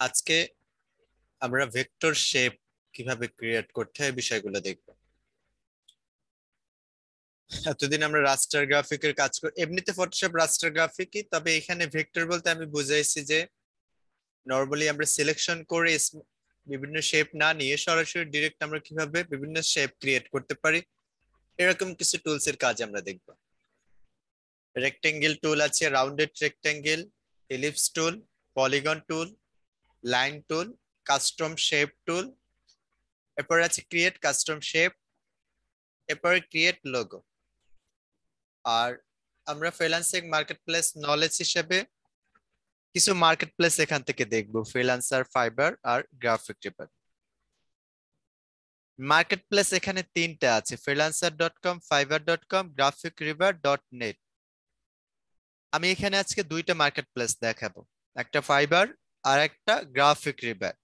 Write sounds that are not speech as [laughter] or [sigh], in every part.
আজকে আমরা vector shape কীভাবে ক্রিয়েট করতে হয় বিষয়গুলো দেখব। এতদিন আমরা রাস্টার গ্রাফিকের কাজ করি এমনিতে ফটোশপ রাস্টার গ্রাফিকই তবে এখানে ভেক্টর বলতে আমি বুঝাইছি যে নর্মালি আমরা সিলেকশন করে বিভিন্ন শেপ না নিয়ে সরাসরি ডিরেক্ট আমরা কীভাবে বিভিন্ন শেপ ক্রিয়েট করতে পারি, এরকম কিছু টুলস এর কাজ আমরা দেখব। রেক্টেঙ্গেল টুল আছে rounded rectangle ellipse tool polygon tool line tool custom shape tool এরপর আছে ক্রিয়েট কাস্টম শেপ এরপর ক্রিয়েট লোগো আর আমরা ফ্রিল্যান্সিং মার্কেটপ্লেস নলেজ হিসেবে কিছু মার্কেটপ্লেস এখান থেকে দেখব ফ্রিল্যান্সার ফাইবার আর গ্রাফিক রিপার মার্কেটপ্লেস এখানে তিনটা আছে Freelancer dot com Fiverr dot com GraphicRiver dot net আমি এখানে আজকে দুইটা মার্কেটপ্লেস দেখাবো, একটা ফাইবার আর একটা গ্রাফিক রিভার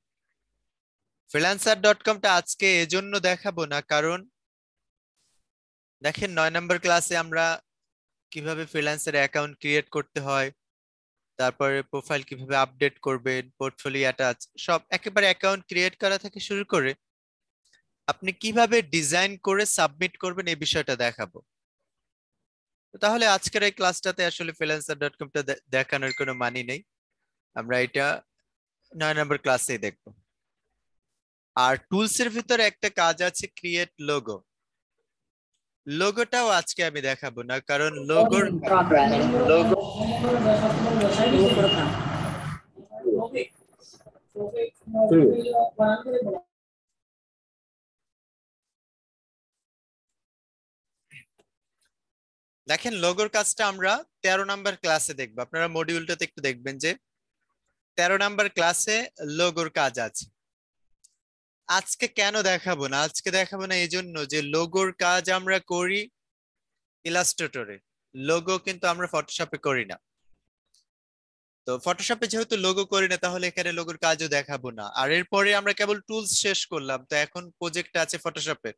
ফ্রিল্যান্সার ডট কমটা আজকে এজন্য দেখাবো না, কারণ দেখেন নয় নম্বর ক্লাসে আমরা কীভাবে ফ্রিল্যান্সার অ্যাকাউন্ট ক্রিয়েট করতে হয়, তারপরে প্রোফাইল কীভাবে আপডেট করবেন পোর্টফোলিও অ্যাটাচ সব একেবারে অ্যাকাউন্ট ক্রিয়েট করা থেকে শুরু করে আপনি কীভাবে ডিজাইন করে সাবমিট করবেন এই বিষয়টা দেখাবো। তাহলে আজকের এই ক্লাসটাতে আসলে ফ্রিল্যান্সার ডট কমটা দেখানোর কোনো মানি নেই। আমরা এটা নয় নম্বর ক্লাসেই দেখব। আর টুলস এর ভিতরে একটা কাজ আছে ক্রিয়েট লোগো লোগোটাও আজকে আমি দেখাবো না, কারণ লোগোর লোগো দেখেন লোগোর কাজটা আমরা তেরো নাম্বার ক্লাসে দেখব। আপনারা মডিউলটাতে একটু দেখবেন যে তেরো নাম্বার ক্লাসে লোগোর কাজ আছে। আজকে কেন দেখাবো না? আজকে দেখাবো না এই জন্য যে লোগোর কাজ আমরা করি ইলাস্ট্রেটরে লোগো কিন্তু আমরা ফটোশপে করি না। তো ফটোশপে যেহেতু লোগো করি না, তাহলে এখানে লোগোর কাজও দেখাবো না। আর এরপরে আমরা কেবল টুলস শেষ করলাম, তো এখন প্রজেক্ট আছে ফটোশপে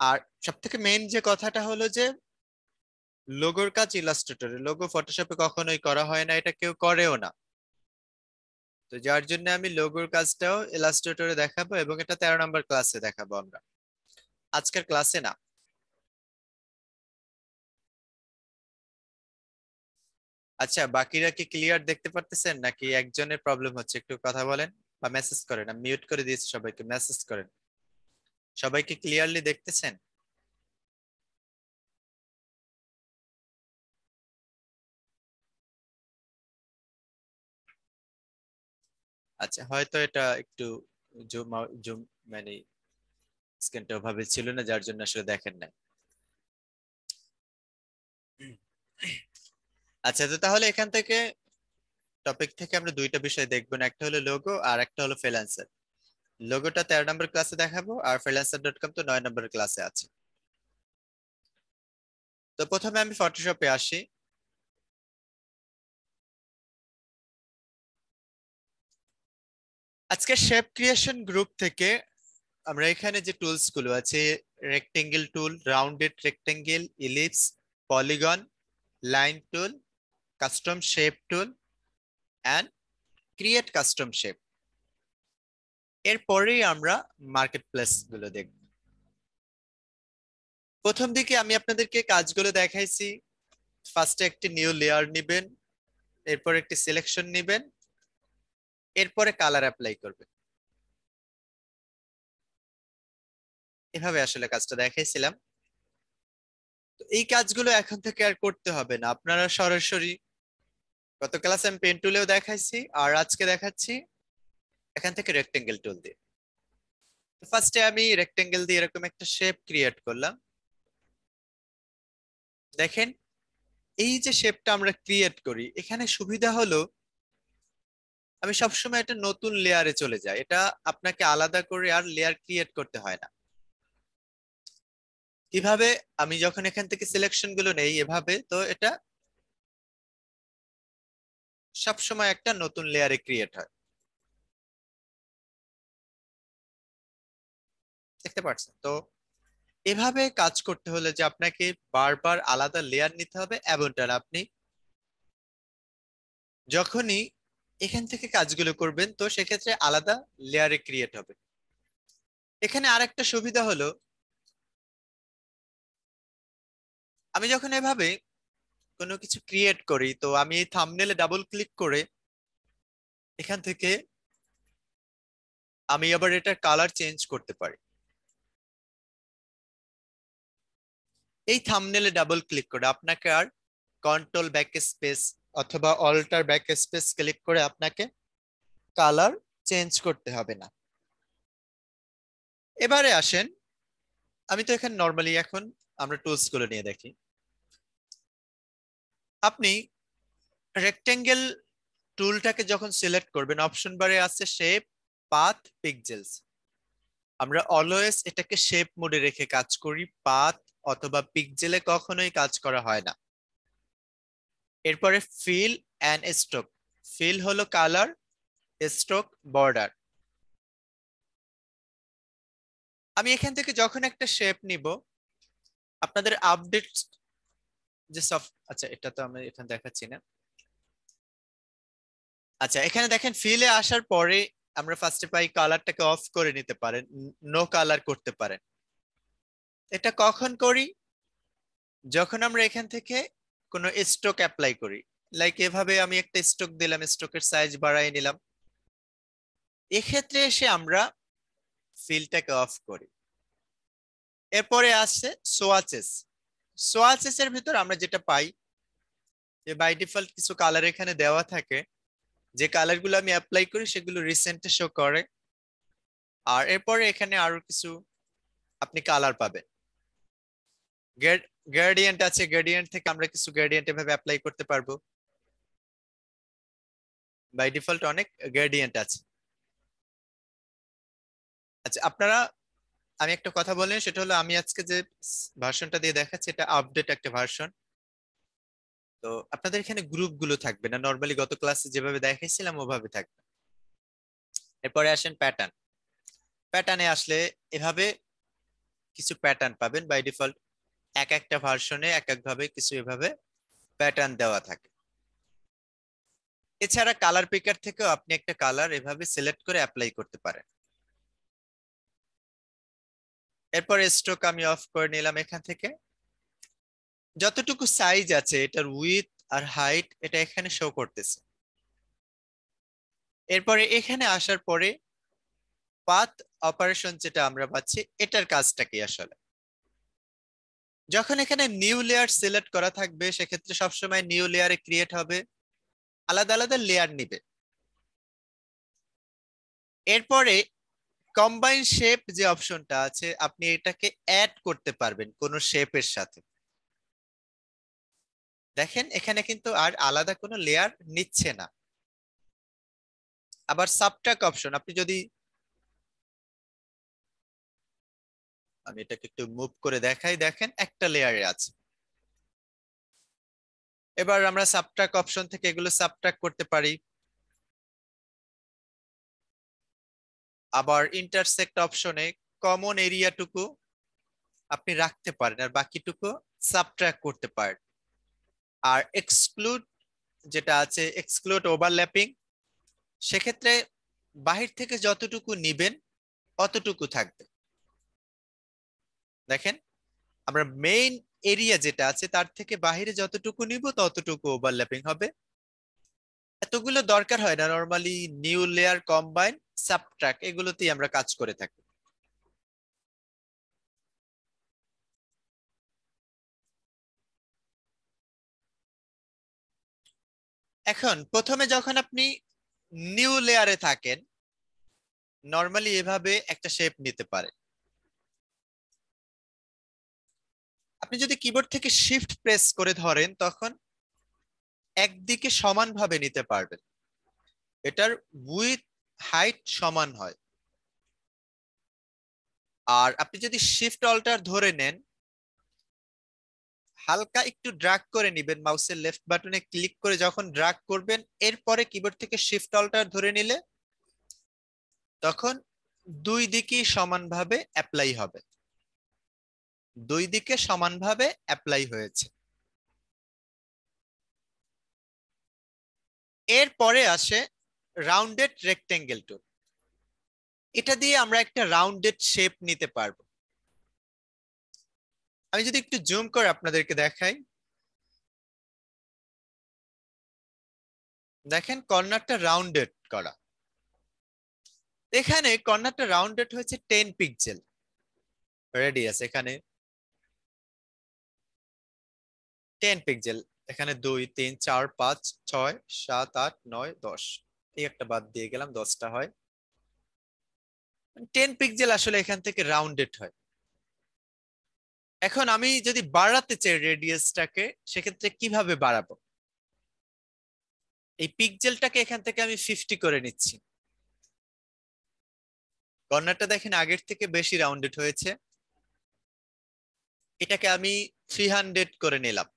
আর সব থেকে মেইন যে কথাটা হলো যে, লোগোর কাজ ইলাস্ট্রেটরে লোগো ফটোশপে কখনোই করা হয় না, এটা কেউ করেও না। তো যার জন্য আমি লোগোর কাজটাও ইলাস্ট্রেটরে দেখাবো এবং এটা তেরো নম্বর ক্লাসে দেখাবো আমরা। আজকের ক্লাসে না। আচ্ছা বাকিরা কি ক্লিয়ার দেখতে পারতেছেন? নাকি একজনের প্রবলেম হচ্ছে? একটু কথা বলেন বা মেসেজ করেন। মিউট করে দিয়েছি সবাইকে। মেসেজ করেন। সবাইকে ক্লিয়ারলি দেখতেছেন? আচ্ছা হয়তো এটা একটু জুম জুম মানে স্ক্রিনটা ওভাবে ছিল না, যার জন্য আসলে দেখেন নাই। আচ্ছা তো তাহলে এখান থেকে টপিক থেকে আমরা দুইটা বিষয় দেখব না, একটা হলো লোগো আর একটা হলো ফ্রিল্যান্সার লোগোটা তেরো নম্বর ক্লাসে দেখাবো আর ফ্রিল্যান্সার ডট কম তো নয় নম্বর ক্লাসে আছে। তো প্রথমে আমি ফটোশপে আসি। আজকে শেপ ক্রিয়েশন গ্রুপ থেকে আমরা এখানে যে টুলসগুলো আছে rectangle tool rounded rectangle ellipse polygon line tool custom shape tool and create custom shape এরপরেই আমরা মার্কেট প্লেসগুলো দেখব। প্রথম দিকে আমি আপনাদেরকে কাজগুলো দেখাইছি। ফার্স্টে একটি নিউ লেয়ার নেবেন, এরপর একটি সিলেকশন নেবেন। এরপরে কালার অ্যাপ্লাই করবে। এভাবে আসলে কাজটা দেখাইছিলাম। তো এই কাজগুলো এখন থেকে আর করতে হবে না। আপনারা সরাসরি গত ক্লাসে আমি পেন টুলেও দেখাইছি, আর আজকে দেখাচ্ছি এখান থেকে রেক্টেঙ্গেল টুল দিয়ে। ফার্স্টে আমি রেক্টেঙ্গেল দিয়ে এরকম একটা শেপ ক্রিয়েট করলাম। দেখেন, এই যে শেপটা আমরা ক্রিয়েট করি, এখানে সুবিধা হলো আমি সবসময় একটা নতুন লেয়ারে চলে যাই। এটা আপনাকে আলাদা করে আর লেয়ার ক্রিয়েট করতে হয় না। কীভাবে? আমি যখন এখান থেকে সিলেকশনগুলো নেই এভাবে, তো এটা সবসময় একটা নতুন লেয়ারে ক্রিয়েট হয়। দেখতে পাচ্ছেন? তো এভাবে কাজ করতে হলে যে আপনাকে বারবার আলাদা লেয়ার নিতে হবে, এমনটা আপনি যখনই এখান থেকে কাজগুলো করবেন, তো সেক্ষেত্রে আলাদা লেয়ারে ক্রিয়েট হবে। এখানে আরেকটা সুবিধা হলো, আমি যখন এভাবে কোনো কিছু ক্রিয়েট করি, তো আমি এই থামনেলে ডাবল ক্লিক করে এখান থেকে আমি আবার এটার কালার চেঞ্জ করতে পারি। এই থামনেলে ডাবল ক্লিক করে আপনাকে আর কন্ট্রোল ব্যাক স্পেস অথবা অল্টার ব্যাক স্পেস ক্লিক করে আপনাকে কালার চেঞ্জ করতে হবে না। এবারে আসেন, আমি তো এখানে নর্মালি এখন আমরা টুলসগুলো নিয়ে দেখি। আপনি রেক্টেঙ্গেল টুলটাকে যখন সিলেক্ট করবেন অপশন বারে আছে শেপ পাথ পিকজেলস আমরা অলওয়েজ এটাকে শেপ মোডে রেখে কাজ করি পাথ অথবা পিক্সেলে কখনোই কাজ করা হয় না। এরপরে ফিল অ্যান্ড স্ট্রোক ফিল হলো কালার স্ট্রোক বর্ডার আমি এখান থেকে যখন একটা শেপ নিব, আপনাদের আপডেট যে সফট আচ্ছা এটা তো আমি এখানে দেখাচ্ছি না। আচ্ছা এখানে দেখেন ফিলে আসার পরে আমরা ফার্স্টে পাই কালারটাকে অফ করে নিতে পারেন নো কালার করতে পারেন। এটা কখন করি? যখন আমরা এখান থেকে কোনো স্ট্রোক অ্যাপ্লাই করি। লাইক এভাবে আমি একটা স্ট্রোক দিলাম স্ট্রোকের সাইজ বাড়াই নিলাম। এক্ষেত্রে এসে আমরা ফিলটাকে অফ করি। এরপরে আসছে সোয়াচেস সোয়াচেস এর ভিতর আমরা যেটা পাই, যে বাই ডিফল্ট কিছু কালার এখানে দেওয়া থাকে। যে কালারগুলো আমি অ্যাপ্লাই করি, সেগুলো রিসেন্টে শো করে। আর এরপরে এখানে আরও কিছু আপনি কালার পাবেন। গ্রেডিয়েন্ট আছে গ্রেডিয়েন্ট থেকে আমরা কিছু গ্রেডিয়েন্ট এভাবে অ্যাপ্লাই করতে পারব। বাই ডিফল্ট অনেক গ্রেডিয়েন্ট আছে। আচ্ছা আপনারা, আমি একটা কথা বলেন সেটা হলো আমি আজকে যে ভার্সনটা দিয়ে দেখাচ্ছি, এটা আপডেট একটা ভার্সন তো আপনাদের এখানে গ্রুপগুলো থাকবে না। নর্মালি গত ক্লাসে যেভাবে দেখাইছিলাম, ওভাবে থাকবে। এরপরে আসেন প্যাটার্ন প্যাটার্নে আসলে এভাবে কিছু প্যাটার্ন পাবেন। বাই ডিফল্ট এক একটা ভার্সনে এক এক ভাবে কিছু এভাবে প্যাটার্ন দেওয়া থাকে। এছাড়া কালার পিকার থেকেও আপনি একটা কালার এভাবে সিলেক্ট করে অ্যাপ্লাই করতে পারেন। এরপর স্ট্রোক আমি অফ করে নিলাম এখান থেকে। যতটুকু সাইজ আছে, এটার উইথ আর হাইট এটা এখানে শো করতেছে। এরপরে এখানে আসার পরে পাথ অপারেশন যেটা আমরা পাচ্ছি, এটার কাজটা কি আসলে? যখন এখানে নিউ লেয়ার সিলেক্ট করা থাকবে, সেক্ষেত্রে সবসময় নিউ লেয়ারে ক্রিয়েট হবে। আলাদা আলাদা লেয়ার নিবে। এরপরে কম্বাইন শেপ যে অপশনটা আছে, আপনি এটাকে অ্যাড করতে পারবেন কোন শেপের সাথে। দেখেন, এখানে কিন্তু আর আলাদা কোনো লেয়ার নিচ্ছে না। আবার সাবট্রাক অপশন আপনি যদি আমি এটাকে একটু মুভ করে দেখাই। দেখেন, একটা লেয়ারে আছে। এবার আমরা সাবট্রাক অপশন থেকে এগুলো সাবট্রাক করতে পারি। আবার ইন্টারসেক্ট অপশনে কমন এরিয়াটুকু আপনি রাখতে পারেন আর বাকিটুকু সাবট্রাক করতে পারেন। আর এক্সক্লুড যেটা আছে এক্সক্লুড ওভারল্যাপিং সেক্ষেত্রে বাহির থেকে যতটুকু নিবেন, অতটুকু থাকবে। দেখেন, আমরা মেইন এরিয়া যেটা আছে তার থেকে বাহিরে যতটুকু নিব ততটুকু ওভারল্যাপিং হবে। এতগুলো দরকার হয় না normally new layer combine subtract এগুলোতেই আমরা কাজ করে থাকি। এখন প্রথমে যখন আপনি নিউ লেয়ারে থাকেন নর্মালি এভাবে একটা শেপ নিতে পারে আপনি যদি কিবোর্ড থেকে শিফট প্রেস করে ধরেন, তখন একদিকে সমানভাবে নিতে পারবেন। এটার উইথ হাইট সমান হয়। আর আপনি যদি শিফট অল্টার ধরে নেন, হালকা একটু ড্রাগ করে নিবেন মাউসের লেফট বাটনে ক্লিক করে যখন ড্রাগ করবেন, এরপরে কিবোর্ড থেকে শিফট অল্টার ধরে নিলে তখন দুই দিকেই সমানভাবে অ্যাপ্লাই হবে। দুই দিকে সমানভাবে অ্যাপ্লাই হয়েছে। এরপরে আসে রাউন্ডেড রেক্টেঙ্গেল টুল এটা দিয়ে আমরা একটা রাউন্ডেড শেপ নিতে পারব। আমি যদি একটু জুম করে আপনাদেরকে দেখাই। দেখেন, কর্নারটা রাউন্ডেড করা। এখানে কর্নারটা রাউন্ডেড হয়েছে টেন পিক্সেল রেডিয়াস এখানে টেন পিক্সেল। এখানে দুই, তিন, চার, পাঁচ, ছয়, সাত, আট, নয়, দশ। এই একটা বাদ দিয়ে গেলাম, দশটা হয়। টেন পিক্সেল আসলে এখান থেকে রাউন্ডেড হয়। এখন আমি যদি বাড়াতে চাই রেডিয়াসটাকে, সেক্ষেত্রে কীভাবে বাড়াবো? এই পিক্সেলটাকে এখান থেকে আমি ফিফটি করে নিচ্ছি। কর্নারটা দেখেন আগের থেকে বেশি রাউন্ডেড হয়েছে। এটাকে আমি থ্রি হান্ড্রেড করে নিলাম।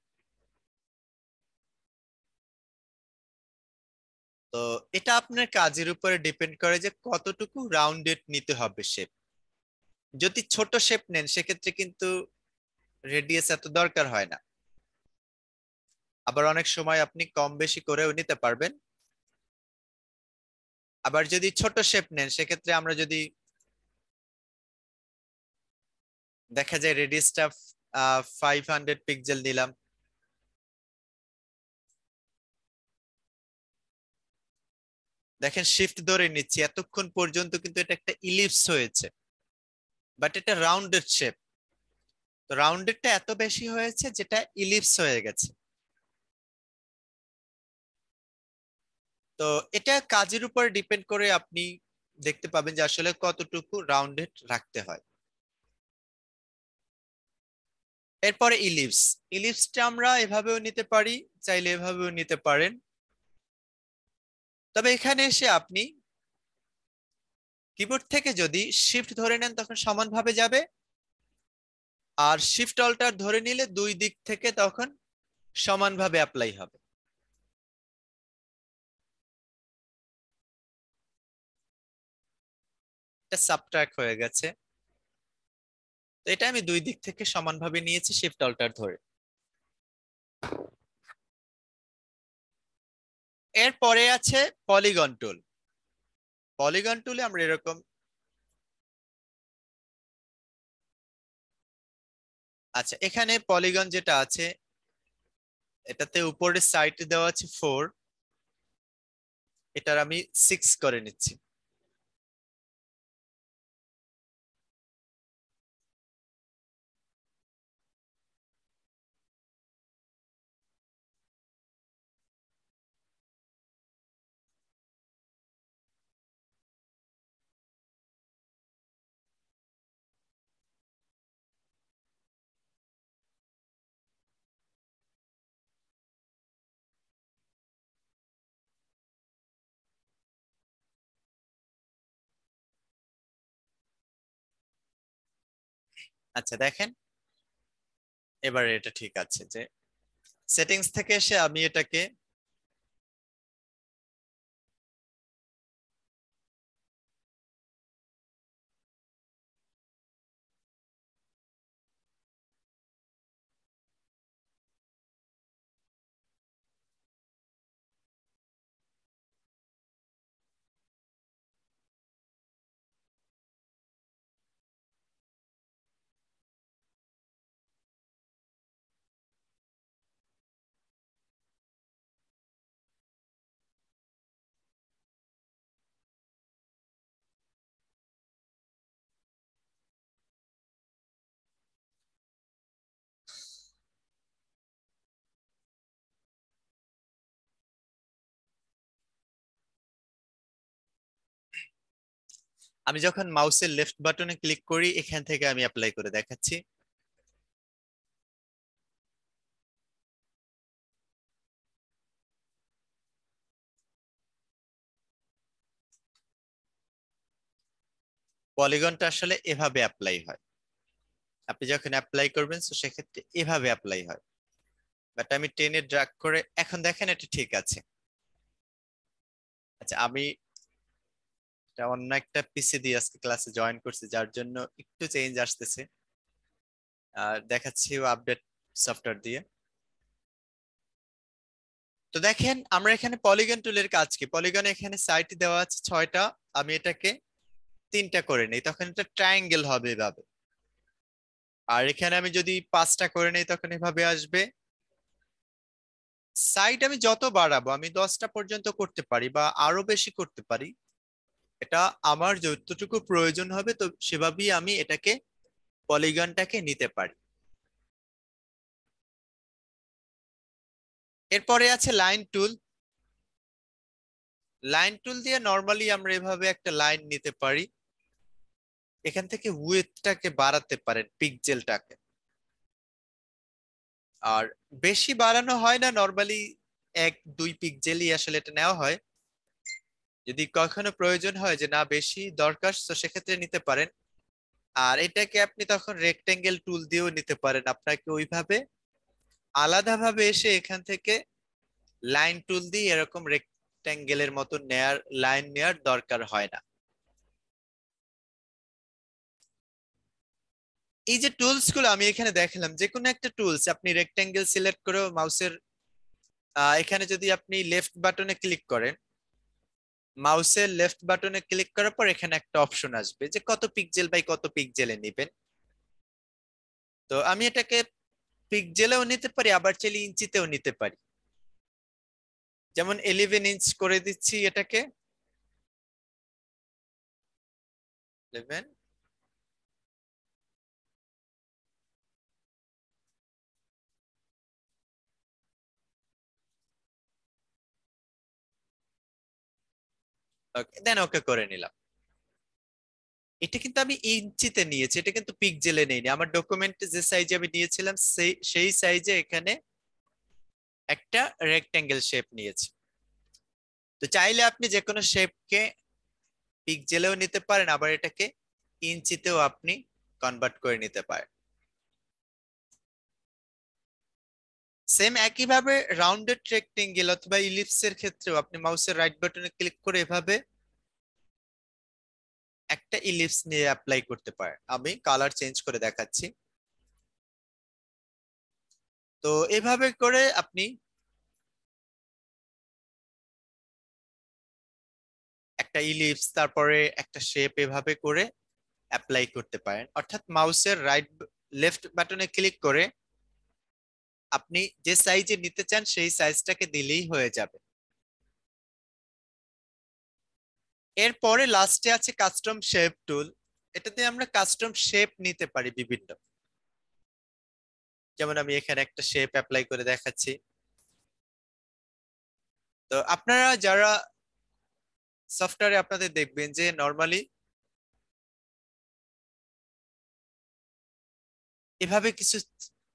তো এটা আপনার কাজের উপরে ডিপেন্ড করে যে কতটুকু রাউন্ডেড নিতে হবে শেপ যদি ছোট শেপ নেন, সেক্ষেত্রে কিন্তু রেডিয়াস এত দরকার হয় না। আবার অনেক সময় আপনি কম বেশি করেও নিতে পারবেন। আবার যদি ছোট শেপ নেন, সেক্ষেত্রে আমরা যদি দেখা যায় রেডিয়াসটা ফাইভ হান্ড্রেড পিক্সেল নিলাম। দেখেন শিফট ধরে নিচ্ছি, এতক্ষণ পর্যন্ত কিন্তু এটা একটা ইলিপস হয়েছে বাট এটা রাউন্ডেড শেপ তো রাউন্ডেডটা এত বেশি হয়েছে যেটা ইলিপস হয়ে গেছে। তো এটা কাজের উপর ডিপেন্ড করে আপনি দেখতে পাবেন যে আসলে কতটুকু রাউন্ডেড রাখতে হয়। এরপরে ইলিপস ইলিপসটা আমরা এভাবেও নিতে পারি, চাইলে এভাবেও নিতে পারেন। তবে এখানে এসে আপনি কিবোর্ড থেকে যদি শিফট ধরে নেন, তখন সমানভাবে যাবে। আর শিফট অল্টার ধরে নিলে দুই দিক থেকে তখন সমানভাবে অ্যাপ্লাই হবে। এটা হয়ে গেছে। তো এটা আমি দুই দিক থেকে সমানভাবে নিয়েছি শিফট অল্টার ধরে। এরপরে আছে পলিগন টুল পলিগন টুলে আমরা এরকম আচ্ছা এখানে পলিগন যেটা আছে, এটাতে উপরের সাইড দেওয়া আছে ফোর এটার আমি সিক্স করে নিচ্ছি। আচ্ছা দেখেন। এবারে এটা ঠিক আছে যে সেটিংস থেকে এসে আমি এটাকে আমি যখন মাউসের লেফট বাটনে ক্লিক করি, এখান থেকে আমি অ্যাপ্লাই করে দেখাচ্ছি। পলিগনটা আসলে এভাবে অ্যাপ্লাই হয়। আপনি যখন অ্যাপ্লাই করবেন, তো সেক্ষেত্রে এভাবে অ্যাপ্লাই হয়। বাট আমি টেনে ড্রাগ করে, এখন দেখেন এটা ঠিক আছে। আচ্ছা আমি অন্য একটা পিসি দিয়ে আজকে ক্লাসে জয়েন করছি, যার জন্য একটু চেঞ্জ আসতেছে। আর দেখাচ্ছি আপডেট সফটওয়্যার দিয়ে। তো দেখেন, আমরা এখানে পলিগন টুলের কাজ কি? পলিগন এখানে সাইট দেওয়া আছে ছয়টা, আমি এটাকে তিনটা করে নেই, তখন এটা ট্রায়াঙ্গেল হবে এভাবে। আর এখানে আমি যদি পাঁচটা করে নেই, তখন এভাবে আসবে। সাইড আমি যত বাড়াবো, আমি দশটা পর্যন্ত করতে পারি বা আরও বেশি করতে পারি। এটা আমার যতটুকু প্রয়োজন হবে, তো সেভাবেই আমি এটাকে পলিগনটাকে নিতে পারি। এরপরে আছে লাইন টুল লাইন টুল দিয়ে নর্মালি আমরা এভাবে একটা লাইন নিতে পারি। এখান থেকে উইথটাকে বাড়াতে পারেন পিকজেলটাকে আর বেশি বাড়ানো হয় না নর্মালি এক, দুই পিকজেলই আসলে এটা নেওয়া হয়। যদি কখনো প্রয়োজন হয় যে না বেশি দরকার, তো সেক্ষেত্রে নিতে পারেন। আর এটাকে আপনি তখন রেক্টেঙ্গেল টুল দিয়েও নিতে পারেন আপনাকে ওইভাবে। আলাদাভাবে এসে এখান থেকে লাইন টুল দিয়ে এরকম রেক্টেঙ্গেলের মতো নেয়ার লাইন নেয়ার দরকার হয় না। এই যে টুলসগুলো আমি এখানে দেখালাম যে কোনো একটা টুলস আপনি রেক্টেঙ্গেল সিলেক্ট করে মাউসের এখানে যদি আপনি লেফট বাটনে ক্লিক করেন মাউসের লেফট বাটনে ক্লিক করার পর এখানে একটা অপশন আসবে যে কত পিকজেল বাই কত পিকজেলে নেবেন। তো আমি এটাকে পিকজেলেও নিতে পারি, আবার চাইলে ইঞ্চিতেও নিতে পারি। যেমন ইলেভেন ইঞ্চ করে দিচ্ছি এটাকে। ইলেভেন দেন ওকে করে নিলাম। এটা কিন্তু আমি ইঞ্চিতে নিয়েছি, এটা কিন্তু পিক পিকজেলে নেইনি। আমার ডকুমেন্টে যে সাইজে আমি নিয়েছিলাম সেই সেই সাইজে এখানে একটা রেক্টেঙ্গেল শেপ নিয়েছি। তো চাইলে আপনি যে কোনো শেপকে পিকজেলেও নিতে পারেন, আবার এটাকে ইঞ্চিতেও আপনি কনভার্ট করে নিতে পারেন। সেম একইভাবে রাউন্ডেড রেক্টেঙ্গেল অথবা ইলিপসের ক্ষেত্রেও আপনি মাউসের রাইট বাটনে ক্লিক করে এভাবে একটা ইলিপস নিয়ে অ্যাপ্লাই করতে পারেন। আমি কালার চেঞ্জ করে দেখাচ্ছি। তো এভাবে করে আপনি একটা ইলিপস তারপরে একটা শেপ এভাবে করে অ্যাপ্লাই করতে পারেন। অর্থাৎ মাউসের রাইট লেফট বাটনে ক্লিক করে আপনি যে সাইজে নিতে চান, সেই সাইজটাকে দিলেই হয়ে যাবে। এরপরে লাস্টে আছে কাস্টম শেপ টুল এটাতে আমরা কাস্টম শেপ নিতে পারি বিভিন্ন। যেমন আমি এখানে একটা শেপ অ্যাপ্লাই করে দেখাচ্ছি। তো আপনারা যারা সফটওয়্যারে আপনাদের দেখবেন যে নর্মালি এভাবে কিছু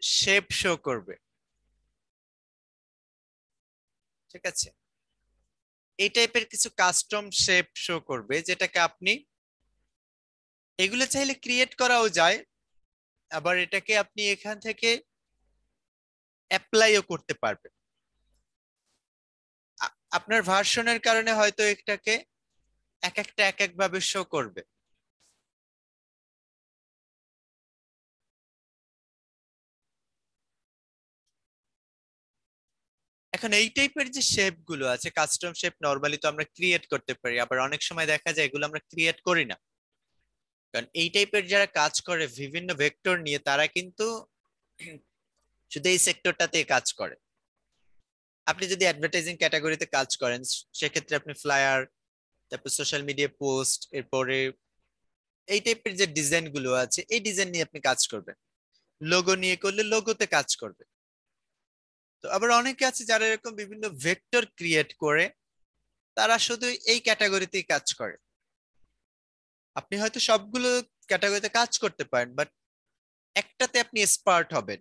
শেপ শো করবে। ঠিক আছে? এই টাইপের কিছু কাস্টম শেপ শো করবে, যেটাকে আপনি এগুলো চাইলে ক্রিয়েট করাও যায়, আবার এটাকে আপনি এখান থেকে অ্যাপ্লাইও করতে পারবেন। আপনার ভার্সনের কারণে হয়তো এটাকে এক একটা, এক এক ভাবে শো করবে। এখন এই টাইপের যে শেপগুলো আছে কাস্টম শেপ নর্মালি তো আমরা ক্রিয়েট করতে পারি, আবার অনেক সময় দেখা যায় এগুলো আমরা ক্রিয়েট করি না। কারণ এই টাইপের যারা কাজ করে, বিভিন্ন ভেক্টর নিয়ে, তারা কিন্তু [clears throat] শুধু এই সেক্টরটাতে কাজ করে। আপনি যদি অ্যাডভার্টাইজিং ক্যাটাগরিতে কাজ করেন, সেক্ষেত্রে আপনি ফ্লায়ার তারপর সোশ্যাল মিডিয়া পোস্ট এরপরে এই টাইপের যে ডিজাইনগুলো আছে, এই ডিজাইন নিয়ে আপনি কাজ করবেন। লোগো নিয়ে করলে লোগোতে কাজ করবে। তো আবার অনেকে আছে যারা এরকম বিভিন্ন ভেক্টর ক্রিয়েট করে, তারা শুধু এই ক্যাটাগরিতেই কাজ করে। আপনি হয়তো সবগুলো ক্যাটাগরিতে কাজ করতে পারেন বাট একটাতে আপনি এক্সপার্ট হবেন।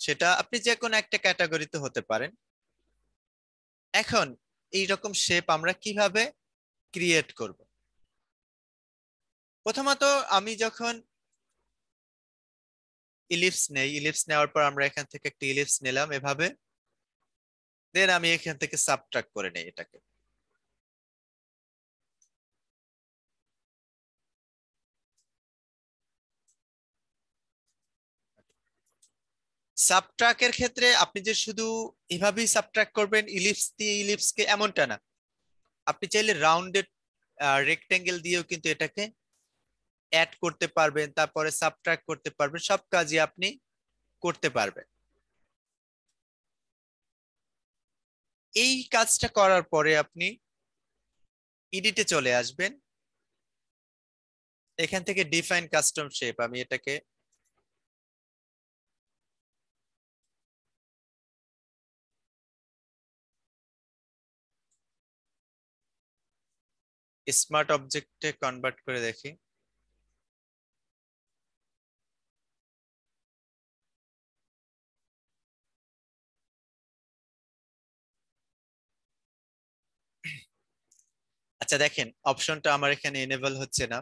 সেটা আপনি যে কোনো একটা ক্যাটাগরিতে হতে পারেন। এখন এই রকম শেপ আমরা কীভাবে ক্রিয়েট করব? প্রথমত আমি যখন ইলিপস নেই ইলিপস নেওয়ার পর আমরা এখান থেকে একটা ইলিপস নিলাম এভাবে। দেন আমি এখান থেকে সাবট্রাক্ট করে নেই এটাকে। সাবট্রাকের ক্ষেত্রে আপনি যে শুধু এভাবেই সাবট্রাক করবেন ইলিপস দিয়ে ইলিপসকে এমনটা না। আপনি চাইলে রাউন্ডেড রেক্টেঙ্গেল দিয়েও কিন্তু এটাকে অ্যাড করতে পারবেন, তারপরে সাবট্রাক করতে পারবেন, সব কাজই আপনি করতে পারবেন। এই কাজটা করার পরে আপনি ইডিটে চলে আসবেন। এখান থেকে ডিফাইন কাস্টম শেপ আমি এটাকে স্মার্ট অবজেক্টে কনভার্ট করে দেখি। আচ্ছা দেখেন অপশনটা আমার এখানে এনেবল হচ্ছে না।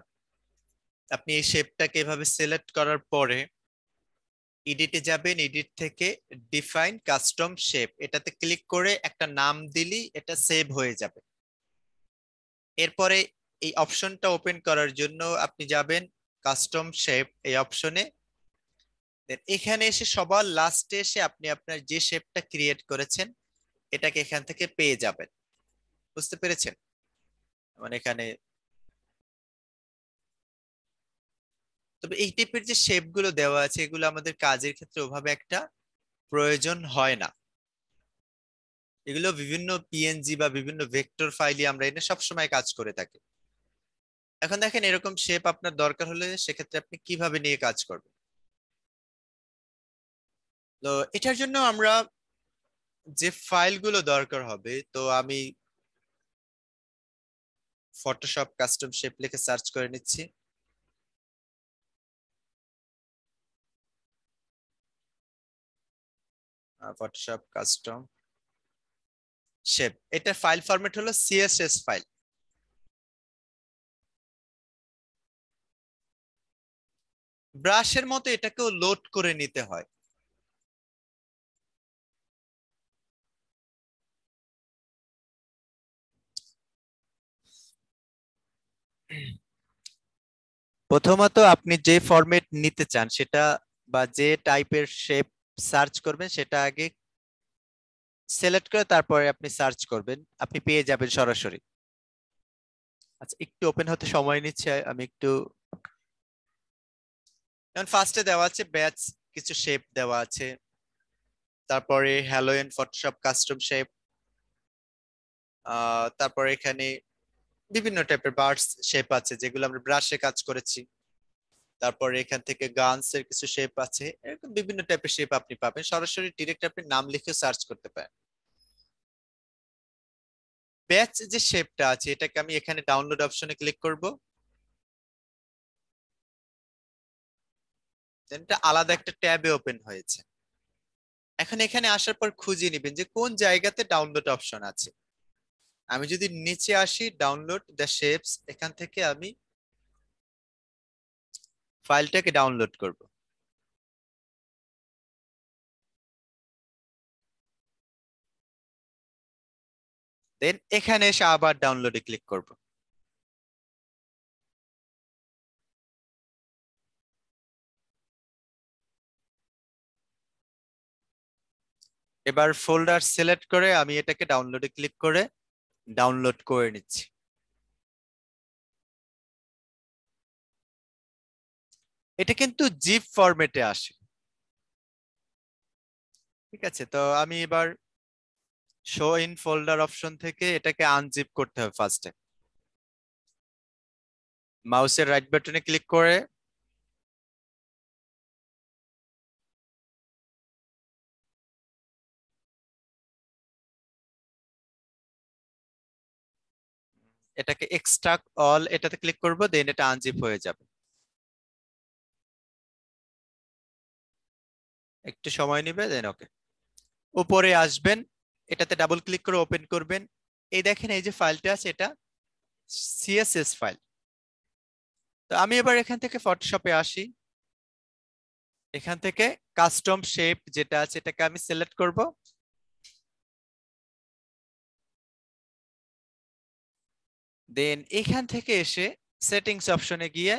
আপনি এই শেপটাকে এভাবে সিলেক্ট করার পরে এডিটে যাবেন এডিট থেকে ডিফাইন কাস্টম শেপ এটাতে ক্লিক করে একটা নাম দিলি এটা সেভ হয়ে যাবে। এরপরে এই অপশনটা ওপেন করার জন্য আপনি যাবেন কাস্টম শেপ এই অপশনে এখানে এসে সবার লাস্টে এসে আপনি আপনার যে শেপটা ক্রিয়েট করেছেন, এটাকে এখান থেকে পেয়ে যাবেন। বুঝতে পেরেছেন? মানে এখানে তবে এই টাইপের যে শেপগুলো দেওয়া আছে, এগুলো আমাদের কাজের ক্ষেত্রে ওভাবে একটা প্রয়োজন হয় না। এগুলো বিভিন্ন পিএনজি বা বিভিন্ন ভেক্টর ফাইলে আমরা এনে সবসময় কাজ করে থাকি। এখন দেখেন এরকম শেপ আপনার দরকার হলে সেক্ষেত্রে আপনি কীভাবে নিয়ে কাজ করবেন? তো এটার জন্য আমরা যে ফাইলগুলো দরকার হবে, তো আমি ফটোশপ কাস্টম শেপ লিখে সার্চ করে নিচ্ছি। ফটোশপ কাস্টম শেপ এটা ফাইল ফরম্যাট হলো সিএসএস ফাইল ব্রাশের মতো এটাকেও লোড করে নিতে হয়। প্রথমত আপনি যে ফরম্যাট নিতে চান, সেটা বা যে টাইপের শেপ সার্চ করবেন, সেটা আগে সিলেক্ট করে তারপরে আপনি সার্চ করবেন। আপনি পেয়ে যাবেন সরাসরি। আচ্ছা একটু ওপেন হতে সময় নিচ্ছে, আমি একটু যেমন ফার্স্টে দেওয়া আছে ব্যাচ কিছু শেপ দেওয়া আছে। তারপরে হ্যালোয়েন ফটোশপ কাস্টম শেপ তারপরে এখানে বিভিন্ন টাইপের বার্ডস শেপ আছে, যেগুলো আমরা ব্রাশে কাজ করেছি। তারপরে এখান থেকে গানস এর কিছু শেপ আছে, এরকম বিভিন্ন টাইপের শেপ আপনি পাবেন। সরাসরি ডিরেক্ট আপনি নাম লিখে সার্চ করতে পারেন। ব্যাচ যে শেপটা আছে, এটাকে আমি এখানে ডাউনলোড অপশনে ক্লিক করব। এটা আলাদা একটা ট্যাবে ওপেন হয়েছে। এখন এখানে আসার পর খুঁজে নেবেন যে কোন জায়গাতে ডাউনলোড অপশন আছে। আমি যদি নিচে আসি ডাউনলোড দ্য শেপস এখান থেকে আমি ফাইলটাকে ডাউনলোড করব। দেন এখানে এসে আবার ডাউনলোডে ক্লিক করব। এবার ফোল্ডার সিলেক্ট করে আমি এটাকে ডাউনলোডে ক্লিক করে ডাউনলোড করে নিচ্ছি। এটা কিন্তু জিপ ফরম্যাটে আসে। ঠিক আছে, তো আমি এবার শো ইন ফোল্ডার অপশন থেকে এটাকে আনজিপ করতে হবে ফার্স্টে মাউসের রাইট বাটনে ক্লিক করে এটাকে এক্সট্রাক্ট অল এটাতে ক্লিক করব দেন এটা আনজিপ হয়ে যাবে। একটু সময় নিবে দেন ওকে উপরে আসবেন, এটাতে ডাবল ক্লিক করে ওপেন করবেন। এই দেখেন, এই যে ফাইলটা আছে, এটা সিএসএস ফাইল তো আমি এবার এখান থেকে ফটোশপে আসি। এখান থেকে কাস্টম শেপ যেটা আছে, এটাকে আমি সিলেক্ট করব। দেন এখান থেকে এসে সেটিংস অপশনে গিয়ে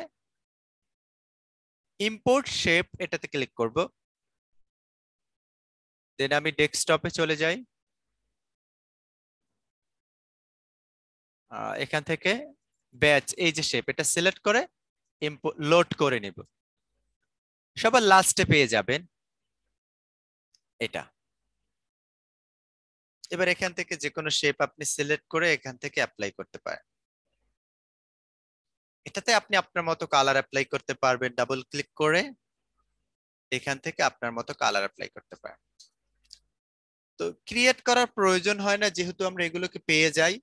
ইম্পোর্ট শেপ এটাতে ক্লিক করব। দেন আমি ডেস্কটপে চলে যাই। এখান থেকে ব্যাচ এই যে শেপ এটা সিলেক্ট করে লোড করে নিব। সবার লাস্টে পেয়ে যাবেন এটা। এবার এখান থেকে যে কোনো শেপ আপনি সিলেক্ট করে এখান থেকে অ্যাপ্লাই করতে পারেন। এটাতে আপনি আপনার মতো কালার অ্যাপ্লাই করতে পারবেন ডাবল ক্লিক করে এখান থেকে আপনার মতো কালার অ্যাপ্লাই করতে পারেন তো ক্রিয়েট করার প্রয়োজন হয় না, যেহেতু আমরা এগুলোকে পেয়ে যাই।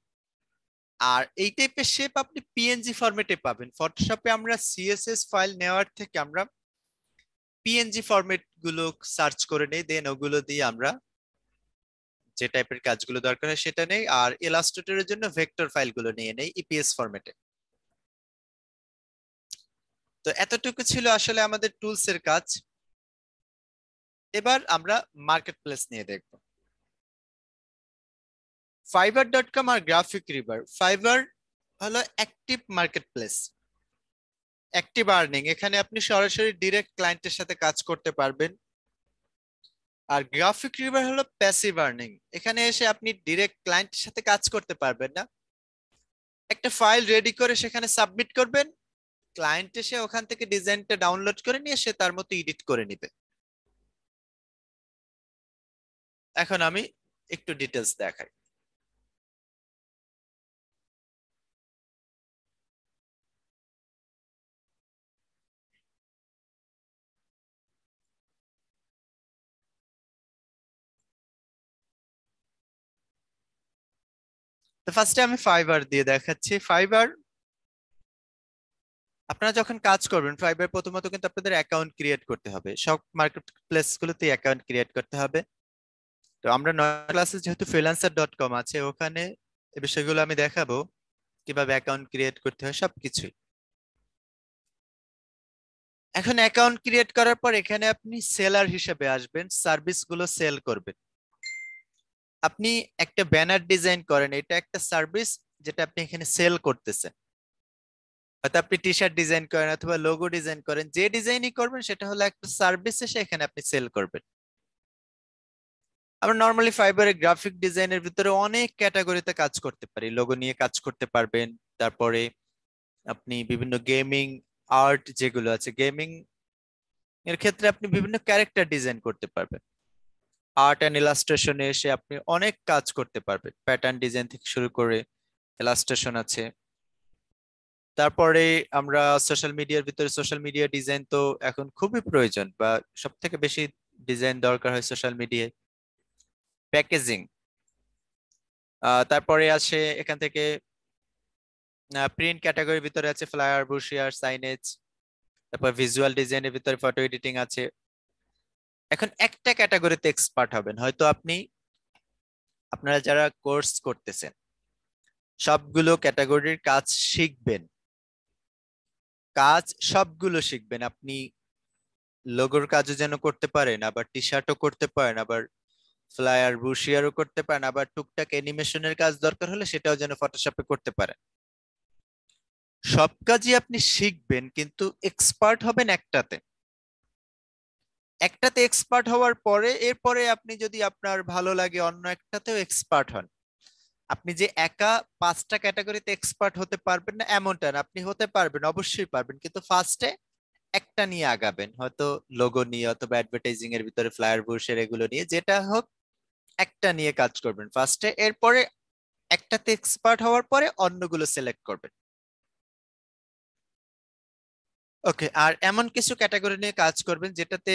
আর এই টাইপের শেপ আপনি পিএনজি ফরম্যাটে পাবেন। ফটোশপে আমরা সিএসএস ফাইল নেওয়ার থেকে আমরা পিএনজি ফরম্যাটগুলো সার্চ করে নেই দেন ওগুলো দিয়ে আমরা যে টাইপের কাজগুলো দরকার হয় সেটা নেই। আর ইলাস্ট্রেটরের জন্য ভেক্টর ফাইলগুলো নিয়ে নেই ইপিএস ফরম্যাটে তো এতটুকু ছিল আসলে আমাদের টুলস এর কাজ। এবার আমরা মার্কেট প্লেস নিয়ে দেখব। ফাইবার ডট কম আর গ্রাফিক রিভার ফাইবার হলো active market place active earning এখানে আপনি সরাসরি ডিরেক্ট ক্লায়েন্টের সাথে কাজ করতে পারবেন। আর গ্রাফিক রিভার হলো প্যাসিভ আর্নিং এখানে এসে আপনি ডিরেক্ট ক্লায়েন্টের সাথে কাজ করতে পারবেন না। একটা ফাইল রেডি করে সেখানে সাবমিট করবেন। ক্লায়েন্ট এসে ওখান থেকে ডিজাইনটা ডাউনলোড করে নিয়ে সে তার মতো এডিট করে নিবে। এখন আমি একটু ডিটেলস দেখাই। তো ফার্স্টে আমি ফাইবার দিয়ে দেখাচ্ছি। ফাইবার আপনারা যখন কাজ করবেন ফাইবার প্রথমত কিন্তু আপনাদের অ্যাকাউন্ট ক্রিয়েট করতে হবে। সব মার্কেট প্লেস গুলোতে অ্যাকাউন্ট ক্রিয়েট করতে হবে। তো আমরা নয় ক্লাসে যেহেতু ফ্রিল্যান্সার ডট কম আছে, ওখানে এই বিষয়গুলো আমি দেখাবো, কীভাবে অ্যাকাউন্ট ক্রিয়েট করতে হয় সবকিছুই এখন অ্যাকাউন্ট ক্রিয়েট করার পর এখানে আপনি সেলার হিসেবে আসবেন সার্ভিসগুলো সেল করবেন। আপনি একটা ব্যানার ডিজাইন করেন, এটা একটা সার্ভিস যেটা আপনি এখানে সেল করতেছেন। হয়তো আপনি টি শার্ট ডিজাইন করেন অথবা লোগো ডিজাইন করেন, যে ডিজাইনই করবেন সেটা হলো একটা সার্ভিস এসে এখানে আপনি সেল করবেন। আমরা নর্মালি ফাইবারের গ্রাফিক ডিজাইনের ভিতরে অনেক ক্যাটাগরিতে কাজ করতে পারি। লোগো নিয়ে কাজ করতে পারবেন, তারপরে আপনি বিভিন্ন গেমিং আর্ট যেগুলো আছে গেমিং এর ক্ষেত্রে আপনি বিভিন্ন ক্যারেক্টার ডিজাইন করতে পারবেন। আর্ট অ্যান্ড ইলাস্ট্রেশনে এসে আপনি অনেক কাজ করতে পারবেন। প্যাটার্ন ডিজাইন থেকে শুরু করে ইলাস্ট্রেশন আছে। তারপরে আমরা সোশ্যাল মিডিয়ার ভিতরে সোশ্যাল মিডিয়া ডিজাইন তো এখন খুবই প্রয়োজন বা সব থেকে বেশি ডিজাইন দরকার হয় সোশ্যাল মিডিয়ায় প্যাকেজিং তারপরে আছে এখান থেকে প্রিন্ট ক্যাটাগরির ভিতরে আছে ফ্লায়ার বুশিয়ার সাইনেজ তারপর ভিজুয়াল ডিজাইনের ভিতরে ফটো এডিটিং আছে। এখন একটা ক্যাটাগরিতে এক্সপার্ট হবেন, হয়তো আপনি, আপনারা যারা কোর্স করতেছেন, সবগুলো ক্যাটাগরির কাজ শিখবেন। কাজ সবগুলো শিখবেন। আপনি লোগোর কাজও যেন করতে পারেন, আবার টি শার্টও করতে পারেন, আবার ফ্লায়ার বুশিয়ারও করতে পারেন, আবার টুকটাক অ্যানিমেশনের কাজ দরকার হলে সেটাও যেন ফটোশপে করতে পারেন। সব কাজই আপনি শিখবেন, কিন্তু এক্সপার্ট হবেন একটাতে। একটাতে এক্সপার্ট হওয়ার পরে, এরপরে আপনি যদি আপনার ভালো লাগে অন্য একটাতেও এক্সপার্ট হন। আপনি যে একা পাঁচটা ক্যাটাগরিতে এক্সপার্ট হতে পারবেন না, এমনটা না। আপনি হতে পারবেন, অবশ্যই পারবেন। কিন্তু ফার্স্টে একটা নিয়ে আগাবেন। হয়তো লোগো নিয়ে অথবা অ্যাডভার্টাইজিং এর ভিতরে ফ্লায়ার বুশের এগুলো নিয়ে, যেটা হোক একটা নিয়ে কাজ করবেন ফার্স্টে এরপরে একটাতে এক্সপার্ট হওয়ার পরে অন্যগুলো সিলেক্ট করবেন। ওকে আর এমন কিছু ক্যাটাগরি নিয়ে কাজ করবেন যেটাতে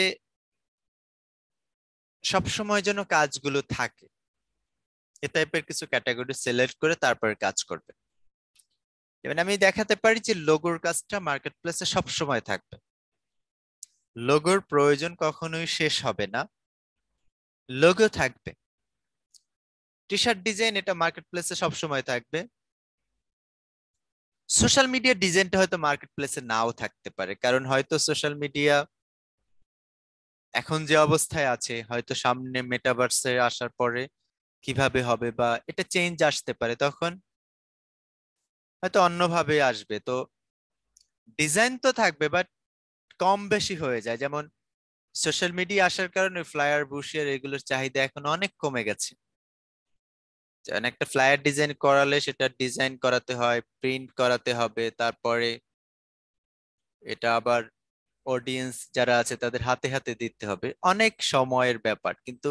সব সময় যেন কাজগুলো থাকে। এ টাইপের কিছু ক্যাটাগরি সিলেক্ট করে তারপরে কাজ করবে। এবার আমি দেখাতে পারি যে লোগোর কাজটা মার্কেট প্লেসে সব সময় থাকবে। লোগোর প্রয়োজন কখনোই শেষ হবে না। লোগো থাকবে। টি শার্ট ডিজাইন এটা মার্কেট প্লেসে সব সময় থাকবে সোশ্যাল মিডিয়া ডিজাইনটা হয়তো মার্কেট প্লেসে নাও থাকতে পারে, কারণ হয়তো সোশ্যাল মিডিয়া এখন যে অবস্থায় আছে, হয়তো সামনে মেটাভার্সে আসার পরে কীভাবে হবে বা এটা চেঞ্জ আসতে পারে, তখন হয়তো অন্যভাবে আসবে। তো ডিজাইন তো থাকবে বাট কম বেশি হয়ে যায়। যেমন সোশ্যাল মিডিয়া আসার কারণে ফ্লায়ার বুশিয়ার এগুলোর চাহিদা এখন অনেক কমে গেছে। একটা ফ্লায়ার ডিজাইন করালে সেটা ডিজাইন করাতে হয় প্রিন্ট করাতে হবে, তারপরে এটা আবার অডিয়েন্স যারা আছে তাদের হাতে হাতে দিতে হবে। অনেক সময়ের ব্যাপার। কিন্তু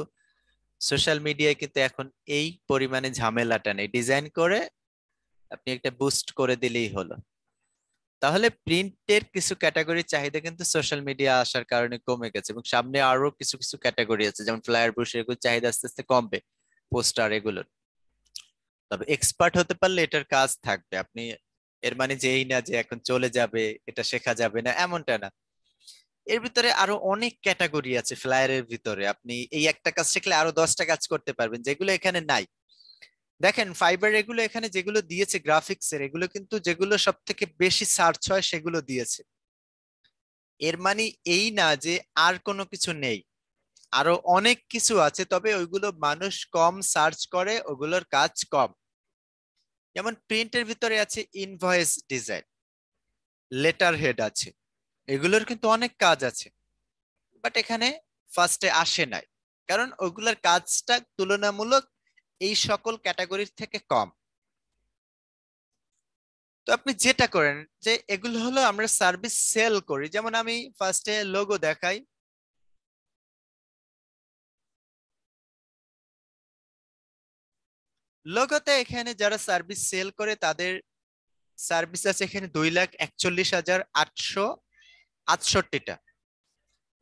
সোশ্যাল মিডিয়ায় কিন্তু এখন এই পরিমাণে ঝামেলাটা নেই। ডিজাইন করে আপনি একটা বুস্ট করে দিলেই হলো। তাহলে প্রিন্টের কিছু ক্যাটাগরির চাহিদা কিন্তু সোশ্যাল মিডিয়া আসার কারণে কমে গেছে এবং সামনে আরও কিছু কিছু ক্যাটাগরি আছে, যেমন ফ্লায়ার বুশ এগুলো চাহিদা আস্তে আস্তে কমবে পোস্টার এগুলোর। তবে এক্সপার্ট হতে পারলে এটার কাজ থাকবে। আপনি এর মানে যেই না যে এখন চলে যাবে, এটা শেখা যাবে না, এমনটা না। এর ভিতরে আরও অনেক ক্যাটাগরি আছে ফ্লায়ারের ভিতরে। আপনি এই একটা কাজ শিখলে আরও দশটা কাজ করতে পারবেন, যেগুলো এখানে নাই। দেখেন ফাইবার এগুলো এখানে যেগুলো দিয়েছে গ্রাফিক্স এর, এগুলো কিন্তু যেগুলো সব থেকে বেশি সার্চ হয় সেগুলো দিয়েছে। এর মানে এই না যে আর কোনো কিছু নেই। আরও অনেক কিছু আছে, তবে ওইগুলো মানুষ কম সার্চ করে, ওগুলোর কাজ কম। যেমন প্রিন্টের ভিতরে আছে ইনভয়েস ডিজাইন লেটার হেড আছে। এগুলোর কিন্তু অনেক কাজ আছে। বাট এখানে ফার্স্টে আসে নাই। কারণ ওগুলোর কাজটা তুলনামূলক এই সকল ক্যাটাগরির থেকে কম। তো আপনি যেটা করেন যে এগুলো হলো আমরা সার্ভিস সেল করি। যেমন আমি ফার্স্টে লোগো দেখাই। লোগোতে এখানে যারা সার্ভিস সেল করে তাদের সার্ভিস আছে এখানে দুই লাখ একচল্লিশ হাজার আটশো আটষট্টিটা।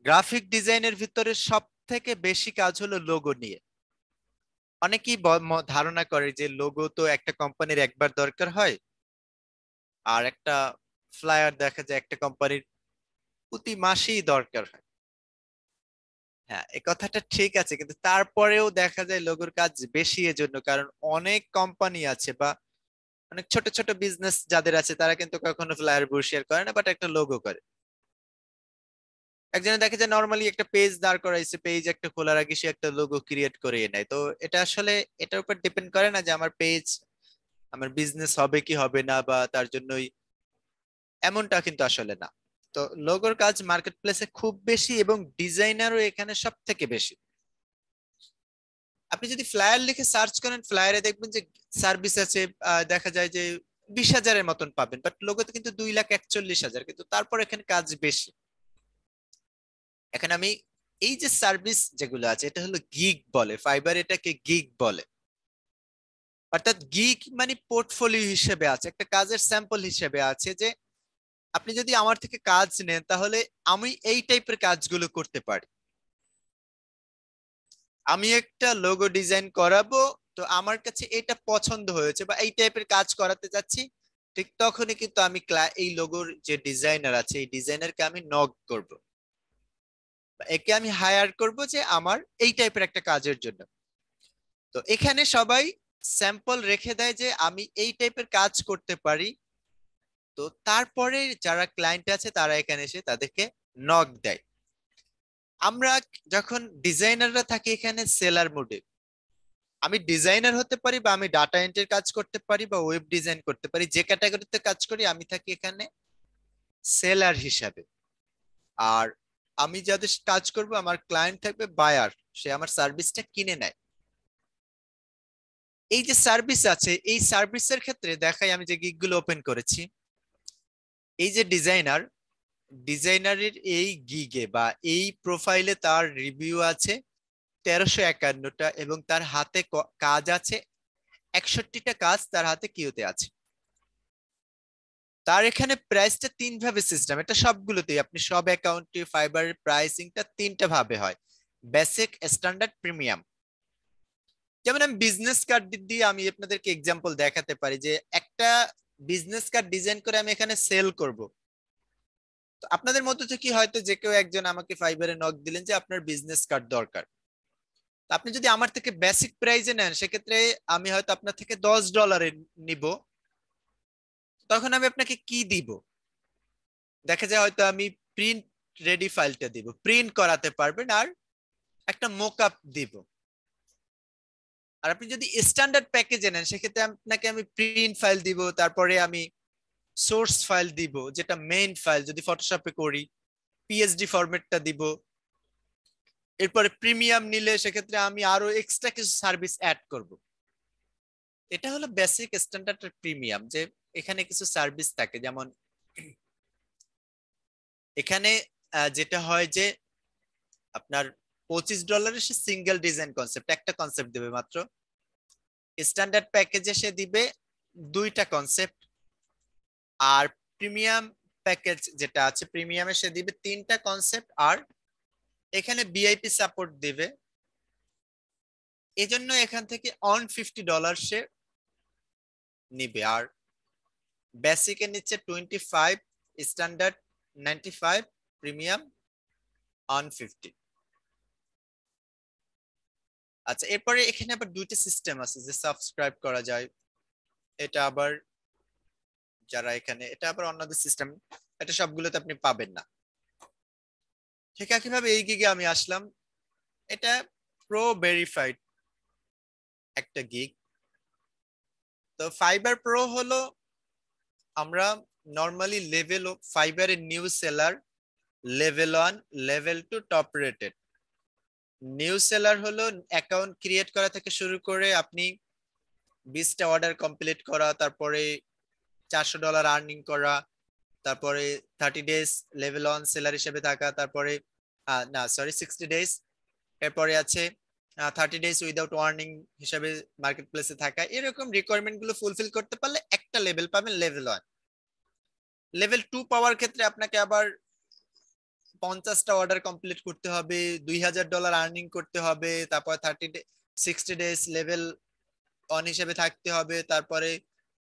গ্রাফিক ডিজাইনের ভিতরে সব থেকে বেশি কাজ হলো লোগো নিয়ে। অনেকেই ধারণা করে যে লোগো তো একটা কোম্পানির একবার দরকার হয়, আর একটা ফ্লায়ার দেখা যায় একটা কোম্পানির প্রতি মাসেই দরকার হয়। হ্যাঁ এই কথাটা ঠিক আছে, কিন্তু তারপরেও দেখা যায় লোগোর কাজ বেশি এর জন্য কারণ অনেক কোম্পানি আছে বা অনেক ছোট ছোট বিজনেস যাদের আছে, তারা কিন্তু কখনো ফ্লায়ার শেয়ার করে না বাট একটা লোগো করে। একজনে দেখে যে নর্মালি একটা পেজ দাঁড় করাইছে পেজ একটা খোলার আগে সে একটা লোগো ক্রিয়েট করে নেয়। তো এটা আসলে এটার উপর ডিপেন্ড করে না যে আমার পেজ আমার বিজনেস হবে কি হবে না বা তার জন্যই এমনটা কিন্তু আসলে না। তো লোগোর কাজ মার্কেট প্লেসে খুব বেশি এবং ডিজাইনারও এখানে সব থেকে বেশি। আপনি যদি ফ্লায়ার লিখে সার্চ করেন ফ্লায়ারে দেখবেন যে সার্ভিস আছে দেখা যায় যে বিশ হাজারের মতন পাবেন বাট লোগোতে কিন্তু দুই লাখ একচল্লিশ হাজার, কিন্তু তারপর এখানে কাজ বেশি। এখন আমি এই যে সার্ভিস যেগুলো আছে, এটা হলো গিগ বলে ফাইবার এটাকে গিগ বলে। অর্থাৎ গিগ মানে পোর্টফোলিও হিসেবে আছে, একটা কাজের স্যাম্পল হিসেবে আছে যে, আপনি যদি আমার থেকে কাজ নেন, তাহলে আমি এই টাইপের কাজগুলো করতে পারি। আমি একটা লোগো ডিজাইন করাবো, তো আমার কাছে এটা পছন্দ হয়েছে বা এই টাইপের কাজ করাতে যাচ্ছি ঠিক তখনই কিন্তু আমি এই লোগোর যে ডিজাইনার আছে, এই ডিজাইনারকে আমি নক করব। একে আমি হায়ার করব যে আমার এই টাইপের একটা কাজের জন্য। তো এখানে সবাই স্যাম্পল রেখে দেয় যে আমি এই টাইপের কাজ করতে পারি। তো তারপরে যারা ক্লায়েন্ট আছে তারা এখানে এসে তাদেরকে নক দেয়। আমরা যখন ডিজাইনাররা থাকি এখানে সেলার মোডে আমি ডিজাইনার হতে পারি বা আমি ডাটা এন্ট্রির কাজ করতে পারি বা ওয়েব ডিজাইন করতে পারি, যে ক্যাটাগরিতে কাজ করি, আমি থাকি এখানে সেলার হিসাবে। আর আমি যাদের কাজ করব, আমার ক্লায়েন্ট থাকবে বায়ার সে আমার সার্ভিসটা কিনে নেয়। এই যে সার্ভিস আছে, এই সার্ভিসের ক্ষেত্রে দেখাই আমি যে গিগগুলো ওপেন করেছি। এই যে ডিজাইনার ডিজাইনারের এই গিগে বা এই প্রোফাইলে তার রিভিউ আছে তেরোশো একান্নটা এবং তার হাতে কাজ আছে একষট্টিটা কাজ তার হাতে কিউতে আছে। তার এখানে প্রাইসটা তিন ভাবে সিস্টেম এটা সবগুলোতেই। আপনি সব অ্যাকাউন্টে ফাইবারের প্রাইসিংটা তিনটা ভাবে হয়। বেসিক স্ট্যান্ডার্ড প্রিমিয়াম যেমন আমি বিজনেস কার্ড দিয়ে আমি আপনাদেরকে এক্সাম্পল দেখাতে পারি যে একটা বিজনেস কার্ড ডিজাইন করে আমি এখানে সেল করব। তো আপনাদের মধ্যে থেকে হয়তো যে কেউ একজন আমাকে ফাইবারে নক দিলেন যে আপনার বিজনেস কার্ড দরকার। আপনি যদি আমার থেকে বেসিক প্রাইজে নেন, সেক্ষেত্রে আমি হয়তো আপনার থেকে দশ ডলারে নিব। তখন আমি আপনাকে কি দিব? দেখা যায় হয়তো আমি প্রিন্ট রেডি ফাইলটা দিব। প্রিন্ট করাতে পারবেন আর একটা মোকআপ দিব। আর আপনি যদি স্ট্যান্ডার্ড প্যাকেজে নেন, সেক্ষেত্রে আপনাকে আমি প্রিন্ট ফাইল দিব, তারপরে আমি সোর্স ফাইল দিব, যেটা মেইন ফাইল যদি ফটোশপে করি পিএইচডি ফরম্যাটটা দিব। এরপরে প্রিমিয়াম নিলে সেক্ষেত্রে আমি আরও এক্সট্রা কিছু সার্ভিস অ্যাড করব। এটা হলো বেসিক স্ট্যান্ডার্ড প্রিমিয়াম যে এখানে কিছু সার্ভিস থাকে, যেমন এখানে যেটা হয় যে আপনার পঁচিশ ডলারের সে সিঙ্গেল ডিজাইন কনসেপ্ট একটা কনসেপ্ট দেবে মাত্র। স্ট্যান্ডার্ড প্যাকেজে সে দিবে দুইটা কনসেপ্ট আর প্রিমিয়াম প্যাকেজ যেটা আছে প্রিমিয়ামে সে দিবে তিনটা কনসেপ্ট আর এখানে বিআইপি সাপোর্ট দিবে। এজন্য এখান থেকে অন ফিফটি ডলার সে নিবে। আর বেসিকে নিচ্ছে twenty five standard ninety five premium one fifty আচ্ছা এরপরে এখানে আবার দুইটা সিস্টেম আছে যে সাবস্ক্রাইব করা যায়। এটা আবার যারা এখানে, এটা আবার অন্যদের সিস্টেম এটা সবগুলোতে আপনি পাবেন না। ঠিক একইভাবে এই গিগে আমি আসলাম। এটা প্রো ভেরিফাইড একটা গিগ তো ফাইবার প্রো হলো আমরা নর্মালি লেভেল ফাইবারের new seller level one level two top rated new seller হলো অ্যাকাউন্ট ক্রিয়েট করা থেকে শুরু করে আপনি বিশটা অর্ডার কমপ্লিট করা, তারপরে চারশো ডলার আর্নিং করা, তারপরে thirty days level one seller হিসেবে থাকা, তারপরে না সরি সিক্সটি ডেজ এরপরে আছে থার্টি ডেজ উইদাউট ওয়ার্নিং হিসাবে মার্কেট প্লেসে থাকা, এরকম রিকোয়ারমেন্টগুলো ফুলফিল করতে পারলে একটা লেভেল পাবেন লেভেল ওয়ান লেভেল টু পাওয়ার ক্ষেত্রে আপনাকে আবার পঞ্চাশটা অর্ডার কমপ্লিট করতে হবে, দুই হাজার ডলার আর্নিং করতে হবে, তারপর thirty sixty days level one হিসেবে থাকতে হবে, তারপরে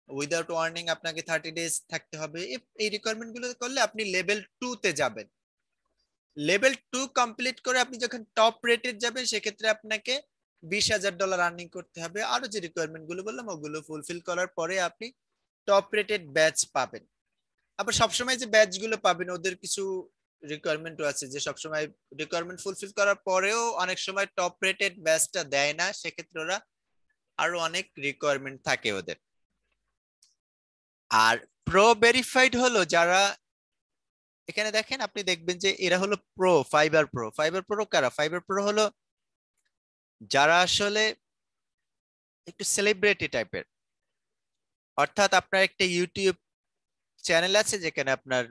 উইদাউট ওয়ার্নিং আপনাকে থার্টি ডেজ থাকতে হবে। এই রিকোয়ারমেন্টগুলো করলে আপনি লেভেল টু তে যাবেন। লেভেল টু কমপ্লিট করে আপনি যখন টপ রেটেড যাবেন, সেক্ষেত্রে আপনাকে বিশ হাজার ডলার আর্নিং করতে হবে। আরও যে রিকোয়ারমেন্টগুলো বললাম, ওগুলো ফুলফিল করার পরে আপনি টপ রেটেড ব্যাচ পাবেন। আবার সবসময় যে ব্যাচগুলো পাবেন, ওদের কিছু রিকোয়ারমেন্টও আছে যে সবসময় রিকোয়ারমেন্ট ফুলফিল করার পরেও অনেক সময় টপ রেটেড ব্যাচটা দেয় না, সেক্ষেত্রে ওরা আরও অনেক রিকোয়ারমেন্ট থাকে ওদের। আর প্রো ভেরিফাইড হলো যারা এখানে দেখেন আপনি দেখবেন যে এরা হলো pro Fiverr pro Fiverr pro কারা? ফাইবার প্রো হলো যারা আসলে একটু সেলিব্রিটি টাইপের অর্থাৎ আপনার একটা ইউটিউব চ্যানেল আছে যেখানে আপনার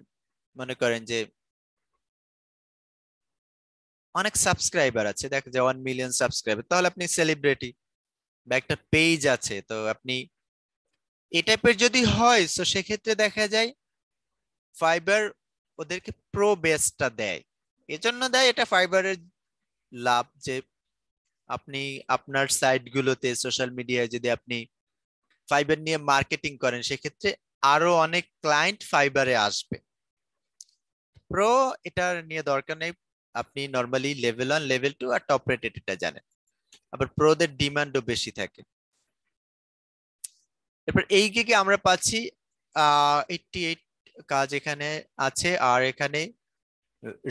মনে করেন যে অনেক সাবস্ক্রাইবার আছে, দেখা যায় ওয়ান মিলিয়ন সাবস্ক্রাইবার তাহলে আপনি সেলিব্রিটি বা একটা পেজ আছে, তো আপনি এ টাইপের যদি হয়, তো সেক্ষেত্রে দেখা যায় ফাইবার ওদেরকে প্রো বেসটা দেয়। এজন্য দেয় এটা ফাইবারের লাভ যে আপনি আপনার সাইটগুলোতে সোশ্যাল মিডিয়ায় যদি আপনি ফাইবার নিয়ে মার্কেটিং করেন, সেক্ষেত্রে আরও অনেক ক্লায়েন্ট ফাইবারে আসবে। প্রো এটা নিয়ে দরকার নেই। আপনি normally level one level two আর টপ রেটেড এটা জানেন। আবার প্রোদের ডিমান্ডও বেশি থাকে। এরপর এই গিগে আমরা পাচ্ছি এইটটি এইট কাজ এখানে আছে, আর এখানে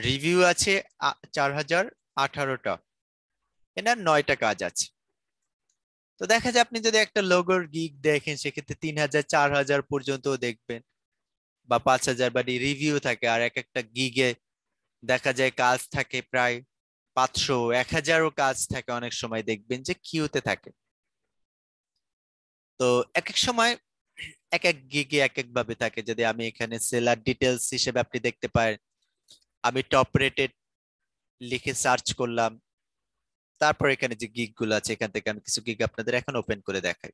রিভিউ আছে চার হাজার আঠারোটা। এনার নয়টা কাজ আছে। তো দেখা যায় আপনি যদি একটা লোগোর গিগ দেখেন, সেক্ষেত্রে তিন হাজার চার হাজার পর্যন্ত দেখবেন। বা পাঁচ হাজার বা রিভিউ থাকে, আর এক একটা গিগে দেখা যায় কাজ থাকে প্রায় পাঁচশো এক হাজারও কাজ থাকে অনেক সময় দেখবেন যে কিউতে থাকে। তো এক এক সময় এক এক গিগে এক এক ভাবে থাকে যদি আমি এখানে সেলার ডিটেলস হিসেবে আপনি দেখতে পারেন। আমি টপ রেটেড লিখে সার্চ করলাম। তারপর এখানে যে গিগগুলো আছে, এখান থেকে আমি কিছু গিগ আপনাদের এখন ওপেন করে দেখাই।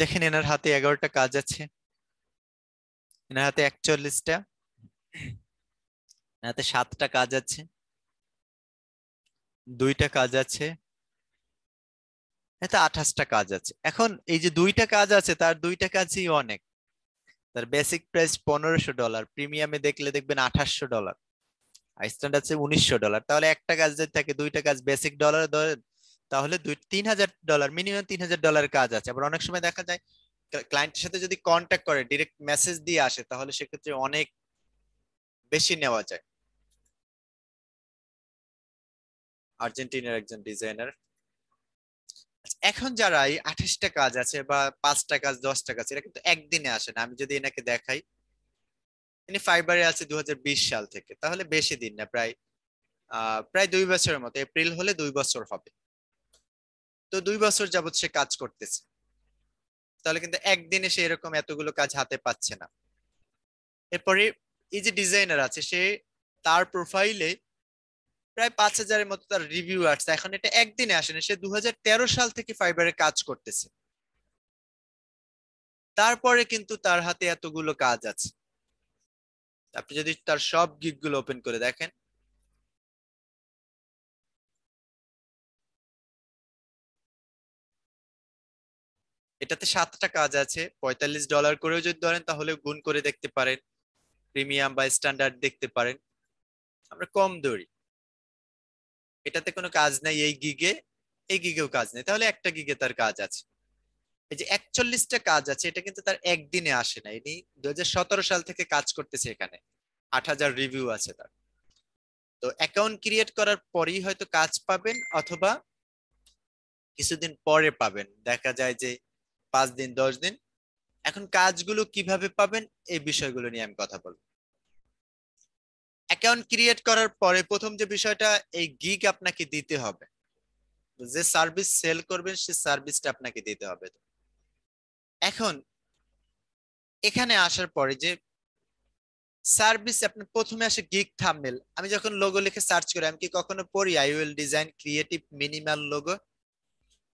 দেখেন এনার হাতে এগারোটা কাজ আছে। এনার হাতে একচল্লিশটা। এনার হাতে সাতটা কাজ আছে। দুইটা কাজ আছে। এতে আঠাশটা কাজ আছে। এখন এই যে দুইটা কাজ আছে, তার দুইটা কাজই অনেক। তার বেসিক প্রাইস পনেরোশো ডলার প্রিমিয়ামে দেখলে দেখবেন আঠাশশো ডলার স্ট্যান্ড আছে উনিশশো ডলার তাহলে একটা কাজ যদি থাকে, দুইটা কাজ বেসিক ডলার তাহলে দুই, তিন হাজার ডলার মিনিমাম তিন হাজার ডলারের কাজ আছে। আবার অনেক সময় দেখা যায় ক্লায়েন্টের সাথে যদি কন্ট্যাক্ট করে ডিরেক্ট মেসেজ দিয়ে আসে, তাহলে সেক্ষেত্রে অনেক বেশি নেওয়া যায়। আর্জেন্টিনার একজন ডিজাইনার এখন যারা এই আঠাশটা কাজ আছে বা পাঁচটা কাজ, দশটা কাজ, এরা কিন্তু একদিনে আসে না। আমি যদি এনাকে দেখাই, ইনি ফাইবারে আছে দু হাজার বিশ সাল থেকে। তাহলে বেশি দিন না, প্রায় প্রায় দুই বছরের মতো। এপ্রিল হলে দুই বছর হবে। তো দুই বছর যাবত সে কাজ করতেছে। তাহলে কিন্তু একদিনে সে এরকম এতগুলো কাজ হাতে পাচ্ছে না। এরপরে এই যে ডিজাইনার আছে, সে তার প্রোফাইলে প্রায় পাঁচ হাজারের মতো তার রিভিউ আসছে। এখন এটা একদিনে আসেনি সে দু হাজার তেরো সাল থেকে ফাইবারে কাজ করতেছে। তারপরে কিন্তু তার হাতে এতগুলো কাজ আছে। আপনি যদি তার সব গিগগুলো ওপেন করে দেখেন এটাতে সাতটা কাজ আছে। পঁয়তাল্লিশ ডলার করেও যদি ধরেন, তাহলে গুণ করে দেখতে পারেন। প্রিমিয়াম বা স্ট্যান্ডার্ড দেখতে পারেন। আমরা কম দৌড়ি এটাতে কোনো কাজ নাই এই গিগে এই গিগেও কাজ নেই। তাহলে একটা গিগে তার কাজ আছে। এই যে একচল্লিশটা কাজ আছে, এটা কিন্তু তার একদিনে আসে না। ইনি দু হাজার সতেরো সাল থেকে কাজ করতেছে এখানে। আট হাজার রিভিউ আছে তার। তো অ্যাকাউন্ট ক্রিয়েট করার পরেই হয়তো কাজ পাবেন অথবা কিছুদিন পরে পাবেন। দেখা যায় যে পাঁচ দিন, দশ দিন। এখন কাজগুলো কীভাবে পাবেন এই বিষয়গুলো নিয়ে আমি কথা বলব। অ্যাকাউন্ট ক্রিয়েট করার পরে প্রথম যে বিষয়টা, এই গিগ আপনাকে দিতে হবে। যে সার্ভিস সেল করবেন, সে সার্ভিসটা আপনাকে দিতে হবে। এখন, এখানে আসার পরে যে সার্ভিস আপনার প্রথমে আসে গিগ থামনেল আমি যখন লোগো লিখে সার্চ করি, আমি কি কখনো পড়ি? I will design creative minimal logo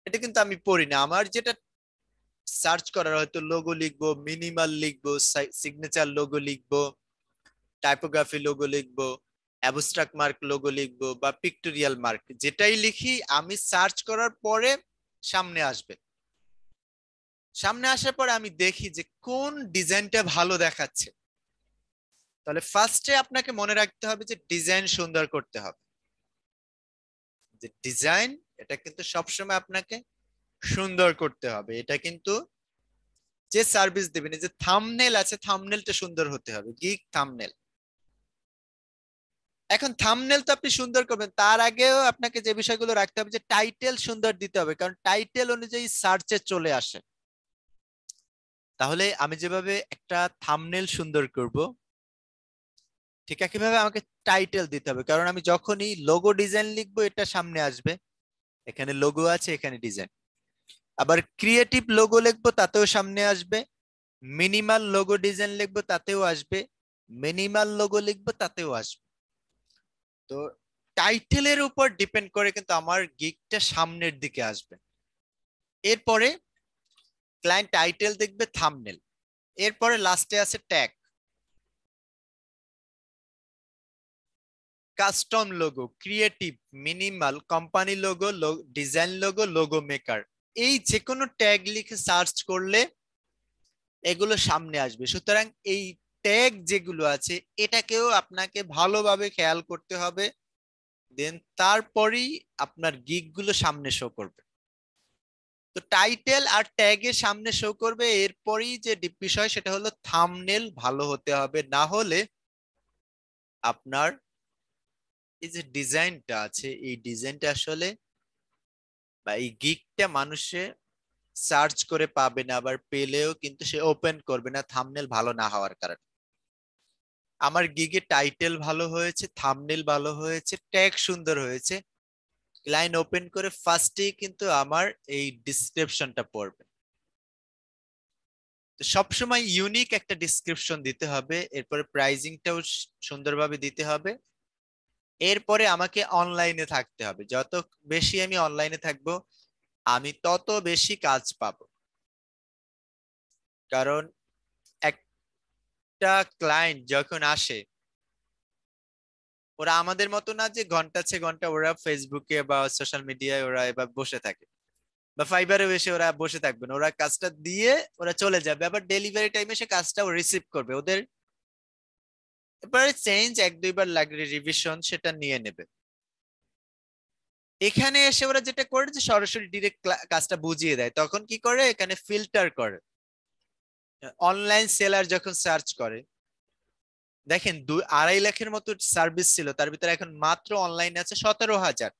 এটা কিন্তু আমি পড়ি না। আমার যেটা সার্চ করার হয়তো লোগো লিখব মিনিমাল লিখব সিগনেচার লোগো লিখব টাইপোগ্রাফি লোগো লিখব অ্যাবস্ট্রাক্ট মার্ক লোগো লিখব বা পিক্টোরিয়াল মার্ক যেটাই লিখি আমি সার্চ করার পরে সামনে আসবে। সামনে আসার পরে আমি দেখি যে কোন ডিজাইনটা ভালো দেখাচ্ছে। তাহলে ফার্স্টে আপনাকে মনে রাখতে হবে যে ডিজাইন সুন্দর করতে হবে। যে ডিজাইন এটা কিন্তু সবসময় আপনাকে সুন্দর করতে হবে। এটা কিন্তু যে সার্ভিস দেবেন যে থামনেল আছে থামনেলটা সুন্দর হতে হবে। গিগ থামনেল এখন থামনেল তো আপনি সুন্দর করবেন, তার আগেও আপনাকে যে বিষয়গুলো রাখতে হবে, যে টাইটেল সুন্দর দিতে হবে, কারণ টাইটেল অনুযায়ী সার্চে চলে আসে। তাহলে আমি যেভাবে একটা থামনেল সুন্দর করব, ঠিক একইভাবে আমাকে টাইটেল দিতে হবে, কারণ আমি যখনই লোগো ডিজাইন লিখব, এটা সামনে আসবে। এখানে লোগো আছে, এখানে ডিজাইন আবার ক্রিয়েটিভ লোগো লিখব, তাতেও সামনে আসবে। মিনিমাল লোগো ডিজাইন লিখব, তাতেও আসবে। মিনিমাল লোগো লিখব, তাতেও আসবে। তো টাইটেলের উপর ডিপেন্ড করে কিন্তু আমার গিকটা সামনের দিকে আসবে। এরপরে ক্লায়েন্ট টাইটেল দেখবে থামনেল এরপরে লাস্টে আছে tag custom logo creative minimal company logo design logo logo maker এই যে কোনো ট্যাগ লিখে সার্চ করলে এগুলো সামনে আসবে। সুতরাং এই ট্যাগ যেগুলো আছে, এটাকেও আপনাকে ভালোভাবে খেয়াল করতে হবে। দেন তারপরেই আপনার গিগগুলো সামনে শো করবে। তো টাইটেল আর ট্যাগের সামনে শো করবে, এরপরই যে বিষয় সেটা হলো থামনেল ভালো হতে হবে। না হলে আপনার এই যে ডিজাইনটা আছে, এই ডিজাইনটা আসলে বা এই গিকটা মানুষে সার্চ করে পাবে না আবার পেলেও কিন্তু সে ওপেন করবে না থামনেল ভালো না হওয়ার কারণে। আমার গিগে টাইটেল ভালো হয়েছে থামনেল ভালো হয়েছে ট্যাগ সুন্দর হয়েছে। লাইন ওপেন করে ফার্স্টেই কিন্তু আমার এই ডিসক্রিপশনটা পড়বে। তো সবসময় ইউনিক একটা ডিসক্রিপশন দিতে হবে, এরপরে প্রাইজিংটাও সুন্দরভাবে দিতে হবে। এরপরে আমাকে অনলাইনে থাকতে হবে। যত বেশি আমি অনলাইনে থাকব, আমি তত বেশি কাজ পাব। কারণ একটা ক্লায়েন্ট যখন আসে, ওরা আমাদের মতো না যে ঘণ্টা ছে ঘণ্টা ওরা ফেসবুকে বা সোশ্যাল মিডিয়ায় ওরা এবার বসে থাকে বা ফাইবারে এসে ওরা বসে থাকবে না। ওরা কাজটা দিয়ে ওরা চলে যাবে, আবার ডেলিভারি টাইমে সে কাজটা রিসিভ করবে। ওদের এবারে চেঞ্জ এক দুইবার লাগলে রিভিশন সেটা নিয়ে নেবে। এখানে এসে ওরা যেটা করে যে সরাসরি ডিরেক্ট কাজটা বুঝিয়ে দেয়। তখন কি করে? এখানে ফিল্টার করে। অনলাইন সেলার যখন সার্চ করে, দেখেন দুই আড়াই লাখের মতো সার্ভিস ছিল, তার ভিতরে এখন মাত্র অনলাইন আছে সতেরো হাজার।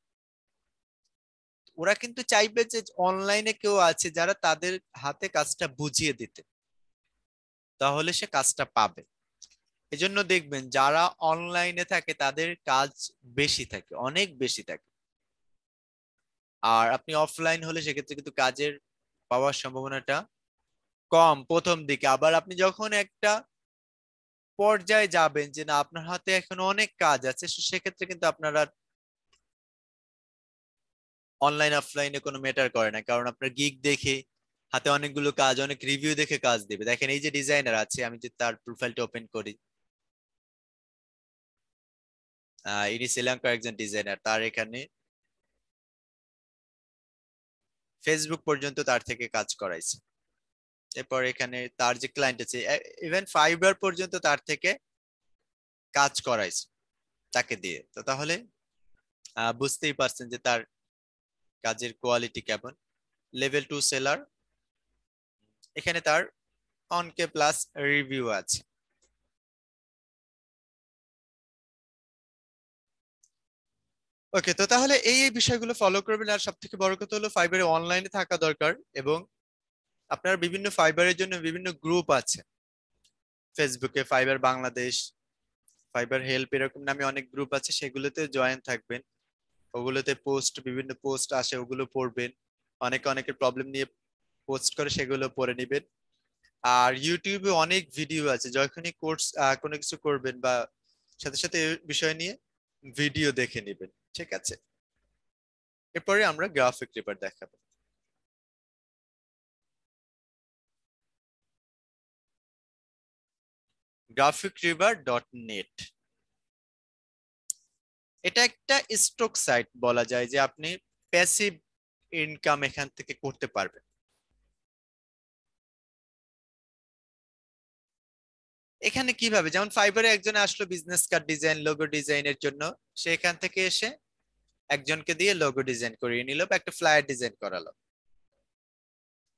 ওরা কিন্তু চাইবে যে অনলাইনে কেউ আছে যারা তাদের হাতে কাজটা বুঝিয়ে দিতে। তাহলে সে কাজটা পাবে। এজন্য দেখবেন যারা অনলাইনে থাকে তাদের কাজ বেশি থাকে, অনেক বেশি থাকে। আর আপনি অফলাইন হলে সেক্ষেত্রে কিন্তু কাজের পাওয়ার সম্ভাবনাটা কম। প্রথম দিকে আবার আপনি যখন একটা পর্যায়ে যাবেন যে না, আপনার হাতে এখন অনেক কাজ আছে সেক্ষেত্রে কিন্তু আপনারা অনলাইন অফলাইনে কোনো ম্যাটার করে না। কারণ আপনার গিগ দেখে, হাতে অনেকগুলো কাজ, অনেক রিভিউ দেখে কাজ দেবে। দেখেন এই যে ডিজাইনার আছে, আমি যদি তার প্রোফাইলটা ওপেন করি। ইনি শ্রীলঙ্কার একজন ডিজাইনার তার এখানে ফেসবুক পর্যন্ত তার থেকে কাজ করাইছে। এরপর এখানে তার যে ক্লায়েন্ট আছে ইভেন ফাইবার পর্যন্ত তার থেকে কাজ করাইছে তাকে দিয়ে। তো তাহলে বুঝতেই পারছেন যে তার কাজের কোয়ালিটি কেমন। লেভেল টু সেলার এখানে তার অনকে প্লাস রিভিউ আছে। ওকে তো তাহলে এই এই বিষয়গুলো ফলো করবেন। আর সব থেকে বড় কথা হলো ফাইবারে অনলাইনে থাকা দরকার এবং আপনার বিভিন্ন ফাইবারের জন্য বিভিন্ন গ্রুপ আছে। ফেসবুকে ফাইবার বাংলাদেশ ফাইবার হেল্প এরকম নামে অনেক গ্রুপ আছে, সেগুলোতে জয়েন থাকবেন। ওগুলোতে পোস্ট বিভিন্ন পোস্ট আসে, ওগুলো পড়বেন। অনেকে অনেকের প্রবলেম নিয়ে পোস্ট করে, সেগুলো পড়ে নেবেন। আর ইউটিউবে অনেক ভিডিও আছে, যখনই কোর্স কোনো কিছু করবেন বা সাথে সাথে বিষয় নিয়ে ভিডিও দেখে নেবেন। ঠিক আছে? এরপরে আমরা গ্রাফিক রিপার দেখাবো। গ্রাফিক রিভার ডট নেট এটা একটা স্টক সাইট বলা যায় যে আপনি প্যাসিভ ইনকাম এখান থেকে করতে পারবেন। এখানে কীভাবে? যেমন ফাইবারে একজন আসলো বিজনেস কার্ড ডিজাইন লোগো ডিজাইনের জন্য, সে এখান থেকে এসে একজনকে দিয়ে লোগো ডিজাইন করিয়ে নিল বা একটা ফ্লায়ার ডিজাইন করালো।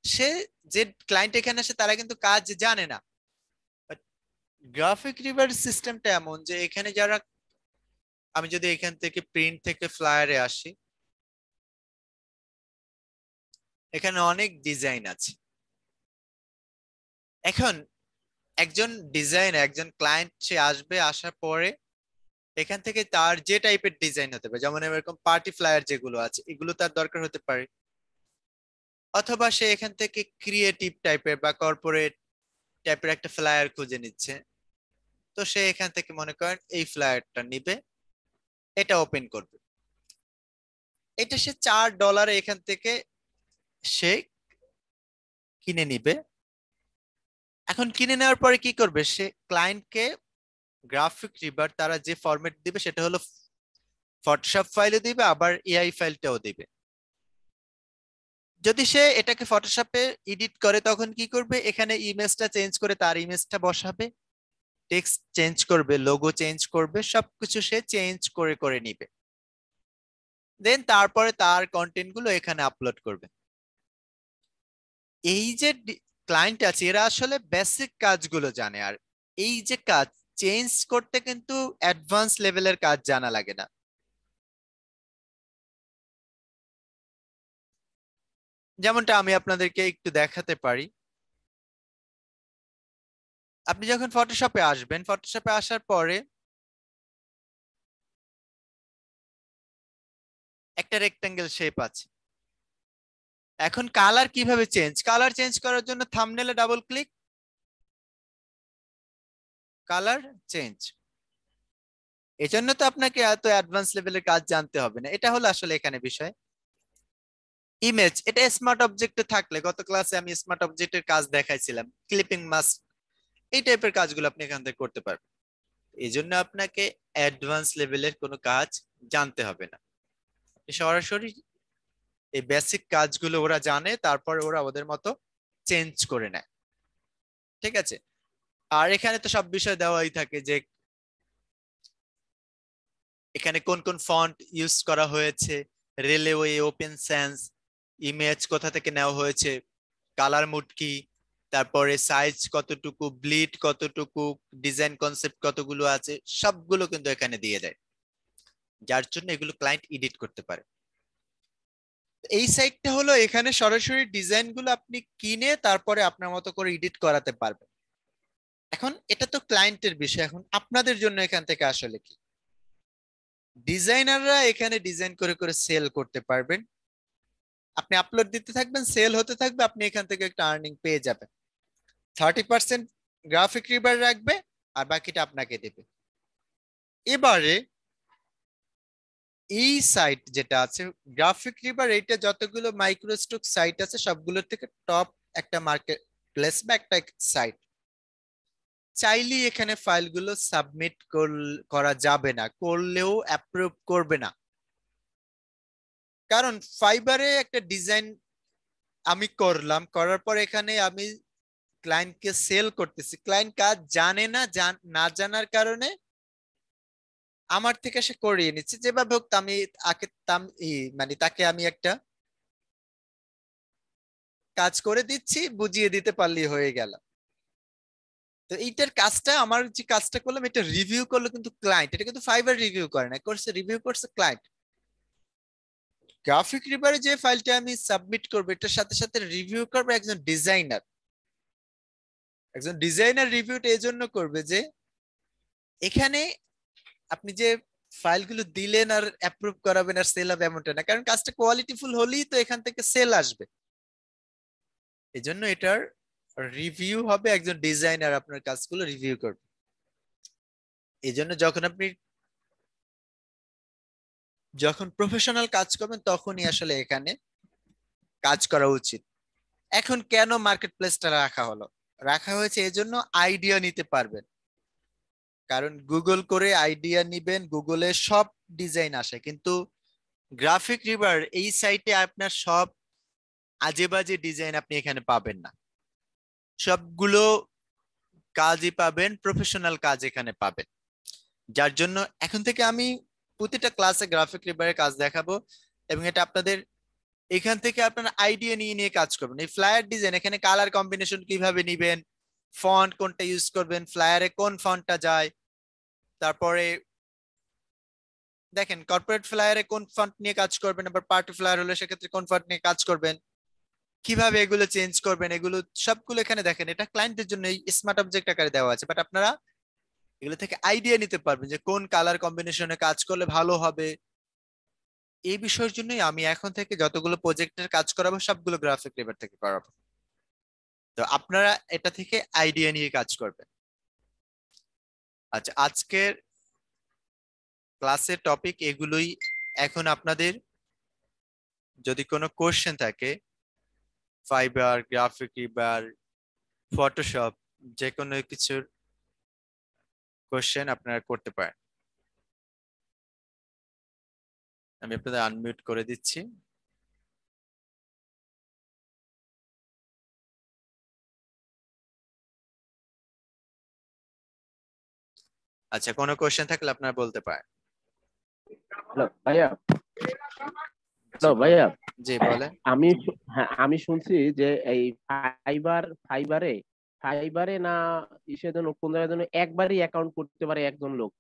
সে যে ক্লায়েন্ট এখানে আসে তারা কিন্তু কাজ জানে না। গ্রাফিক রিভার সিস্টেমটা এমন যে এখানে যারা, আমি যদি এখান থেকে প্রিন্ট থেকে ফ্লায়ারে আসি, এখানে অনেক ডিজাইন আছে। এখন একজন ডিজাইন একজন ক্লায়েন্ট সে আসবে, আসার পরে এখান থেকে তার যে টাইপের ডিজাইন হতে পারে, যেমন এরকম পার্টি ফ্লায়ার যেগুলো আছে, এগুলো তার দরকার হতে পারে। অথবা সে এখান থেকে ক্রিয়েটিভ টাইপের বা কর্পোরেট টাইপের একটা ফ্লায়ার খুঁজে নিচ্ছে। তো সে এখান থেকে মনে করেন এই ফ্লায়ারটা নিবে, এটা ওপেন করবে। এটা সে চার ডলারে এখান থেকে সে কিনে নিবে। এখন কিনে নেওয়ার পরে কি করবে? সে ক্লায়েন্টকে গ্রাফিক রিভার তারা যে ফরম্যাট দিবে সেটা হলো ফটোশপ ফাইলও দিবে, আবার এআই ফাইলটাও দিবে। যদি সে এটাকে ফটোশপে এডিট করে, তখন কি করবে? এখানে ইমেজটা চেঞ্জ করে তার ইমেজটা বসাবে টেক্সট চেঞ্জ করবে লোগো চেঞ্জ করবে, সবকিছু সে চেঞ্জ করে করে নিবে। দেন তারপরে তার কন্টেন্টগুলো এখানে আপলোড করবে। এই যে ক্লায়েন্ট আছে, এরা আসলে বেসিক কাজগুলো জানে। আর এই যে কাজ চেঞ্জ করতে কিন্তু অ্যাডভান্স লেভেলের কাজ জানা লাগে না। যেমনটা আমি আপনাদেরকে একটু দেখাতে পারি। আপনি যখন ফটোশপে আসবেন ফটোশপে আসার পরে একটা রেক্টাঙ্গেল শেপ আছে। এখন কালার কীভাবে চেঞ্জ কালার চেঞ্জ করার জন্য থামনেলে ডাবল ক্লিক কালার চেঞ্জ এজন্য তো আপনাকে এত অ্যাডভান্স লেভেলের কাজ জানতে হবে না। এটা হলো আসলে এখানে বিষয়। ইমেজ এটা স্মার্ট অবজেক্টে থাকলে, গত ক্লাসে আমি স্মার্ট অবজেক্টের কাজ দেখাইছিলাম ক্লিপিং মাস্ক এই টাইপের কাজগুলো আপনি এখান থেকে করতে পারবেন। এই জন্য আপনাকে অ্যাডভান্স লেভেলের কোনো কাজ জানতে হবে না। সরাসরি এই বেসিক কাজগুলো ওরা জানে, তারপর ওরা ওদের মতো চেঞ্জ করে নেয়। ঠিক আছে? আর এখানে তো সব বিষয় দেওয়াই থাকে যে এখানে কোন কোন ফন্ট ইউজ করা হয়েছে রেলওয়ে ওপেন সেন্স ইমেজ কোথা থেকে নেওয়া হয়েছে কালার মুড কি, তারপরে সাইজ কতটুকু ব্লিড কতটুকু ডিজাইন কনসেপ্ট কতগুলো আছে, সবগুলো কিন্তু এখানে দিয়ে দেয়। যার জন্য এগুলো ক্লায়েন্ট এডিট করতে পারে। এই সাইটটা হলো এখানে সরাসরি ডিজাইনগুলো আপনি কিনে তারপরে আপনার মতো করে এডিট করাতে পারবেন। এখন এটা তো ক্লায়েন্টের বিষয়, এখন আপনাদের জন্য এখান থেকে আসলে কি? ডিজাইনাররা এখানে ডিজাইন করে করে সেল করতে পারবেন। আপনি আপলোড দিতে থাকবেন সেল হতে থাকবে, আপনি এখান থেকে একটা আর্নিং পেয়ে যাবেন। থার্টি পার্সেন্ট গ্রাফিক রিবার রাখবে আর বাকিটা আপনাকে দেবে। এবারে এই সাইট যেটা আছে গ্রাফিক রিভার এইটা যতগুলো মাইক্রোস্টক সাইট আছে, সবগুলোর থেকে টপ একটা মার্কেট প্লেস বা একটা সাইট চাইলেই এখানে ফাইলগুলো সাবমিট করা যাবে না, করলেও অ্যাপ্রুভ করবে না। কারণ ফাইবারে একটা ডিজাইন আমি করলাম, করার পর এখানে আমি ক্লায়েন্টকে সেল করতেছি। ক্লায়েন্ট কাজ জানে না না জানার কারণে আমার থেকে সে করিয়ে নিচ্ছে, যেভাবে হোক আমি আগে মানে তাকে আমি একটা কাজ করে দিচ্ছি, বুঝিয়ে দিতে পারলেই হয়ে গেল। তো এইটার কাজটা, আমার যে কাজটা করলাম, এটা রিভিউ করল কিন্তু ক্লায়েন্ট এটা কিন্তু ফাইবার রিভিউ করে না, করছে রিভিউ করছে ক্লায়েন্ট গ্রাফিক রিভারে যে ফাইলটা আমি সাবমিট করব, এটার সাথে সাথে রিভিউ করবে একজন ডিজাইনার একজন ডিজাইনার রিভিউটা এই জন্য করবে যে, এখানে আপনি যে ফাইলগুলো দিলেন আর অ্যাপ্রুভ করাবেন আর সেল হবে এমনটা না, কারণ কাজটা কোয়ালিটিফুল হলেই তো এখান থেকে সেল আসবে। এই জন্য এটার রিভিউ হবে, একজন ডিজাইনার আপনার কাজগুলো রিভিউ করবে। এই জন্য যখন আপনি, যখন প্রফেশনাল কাজ করবেন, তখনই আসলে এখানে কাজ করা উচিত। এখন কেন মার্কেট প্লেসটা রাখা হলো? রাখা হয়েছে এজন্য আইডিয়া নিতে পারবেন। কারণ গুগল করে আইডিয়া নিবেন গুগলে সব ডিজাইন আসে। কিন্তু গ্রাফিক রিভার এই সাইটে আপনার সব আজে বাজে ডিজাইন আপনি এখানে পাবেন না। সবগুলো কাজই পাবেন প্রফেশনাল কাজ এখানে পাবেন। যার জন্য এখন থেকে আমি প্রতিটা ক্লাসে গ্রাফিক রিভারের কাজ দেখাবো এবং এটা আপনাদের এখান থেকে আপনার আইডিয়া নিয়ে নিয়ে কাজ করবেন। এই ফ্লায়ার ডিজাইন এখানে কালার কম্বিনেশন কীভাবে নিবেন ফন্ট কোনটা ইউজ করবেন ফ্লায়ারে কোন ফন্টটা যায়, তারপরে দেখেন কর্পোরেট ফ্লায়ারে কোন ফন্ট নিয়ে কাজ করবেন, আবার পার্টি ফ্লায়ার হলে সেক্ষেত্রে কোন ফন্ট নিয়ে কাজ করবেন, কীভাবে এগুলো চেঞ্জ করবেন, এগুলো সবগুলো এখানে দেখেন, এটা ক্লায়েন্টের জন্য এই স্মার্ট অবজেক্ট আকারে দেওয়া আছে বাট আপনারা এগুলো থেকে আইডিয়া নিতে পারবেন যে কোন কালার কম্বিনেশনে কাজ করলে ভালো হবে। এই বিষয়ের জন্যই আমি এখন থেকে যতগুলো প্রজেক্টের কাজ করাবো, সবগুলো গ্রাফিক লেবার থেকে করাবো। তো আপনারা এটা থেকে আইডিয়া নিয়ে কাজ করবেন। আচ্ছা আজকের ক্লাসের টপিক এগুলোই এখন আপনাদের যদি কোনো কোশ্চেন থাকে ফাইবার গ্রাফিক রিবার ফটোশপ যে কোনো কিছুর কোশ্চেন আপনারা করতে পারেন। আমি আপনাদের আনমিউট করে দিচ্ছি। আচ্ছা কোনো কোশ্চেন থাকলে আপনারা বলতে পারেন। হ্যালো ভাইয়া। হ্যালো ভাইয়া। জি বলেন। আমি হ্যাঁ আমি শুনছি যে এই ফাইবার ফাইবারে ফাইবারে না ইসের জন্য কোন জন্য একবারই অ্যাকাউন্ট করতে পারে একজন লোক?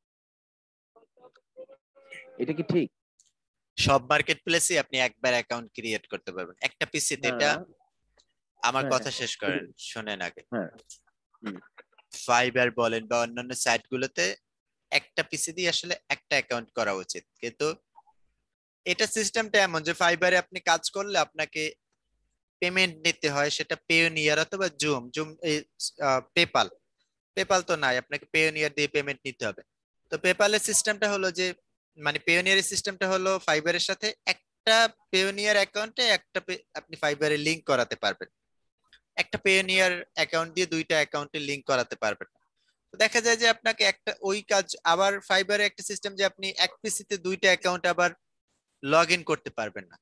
এটা কি ঠিক? সব মার্কেট প্লেসে আপনি একবার অ্যাকাউন্ট ক্রিয়েট করতে পারবেন। একটা পিসিতে এটা আমার হ্যাঁ, কথা শেষ করেন শোনেন আগে। হ্যাঁ। ফাইবার বলেন বা অন্যান্য সাইট গুলোতে একটা পিসি দিয়ে আসলে একটা অ্যাকাউন্ট করা উচিত। কিন্তু এটা সিস্টেমটা এমন যে ফাইবারে আপনি কাজ করলে আপনাকে পেমেন্ট নিতে হয়, সেটা পেওনিয়ার অথবা জুম জুম পেপাল পেপাল তো নাই, আপনাকে পেওনিয়ার দিয়ে পেমেন্ট নিতে হবে। তো পেপালের সিস্টেমটা হলো যে মানে পেওনিয়ারের সিস্টেমটা হলো ফাইবারের সাথে একটা পেওনিয়ার অ্যাকাউন্টে একটা আপনি ফাইবারে লিংক করাতে পারবেন। একটা পেওনিয়ার অ্যাকাউন্ট দিয়ে দুইটা অ্যাকাউন্টে লিংক করাতে পারবেন। দেখা যায় যে আপনাকে একটা, ওই কাজ, আবার ফাইবারে একটা সিস্টেম যে আপনি এক পিসিতে দুইটা অ্যাকাউন্ট আবার লগ ইন করতে পারবেন না।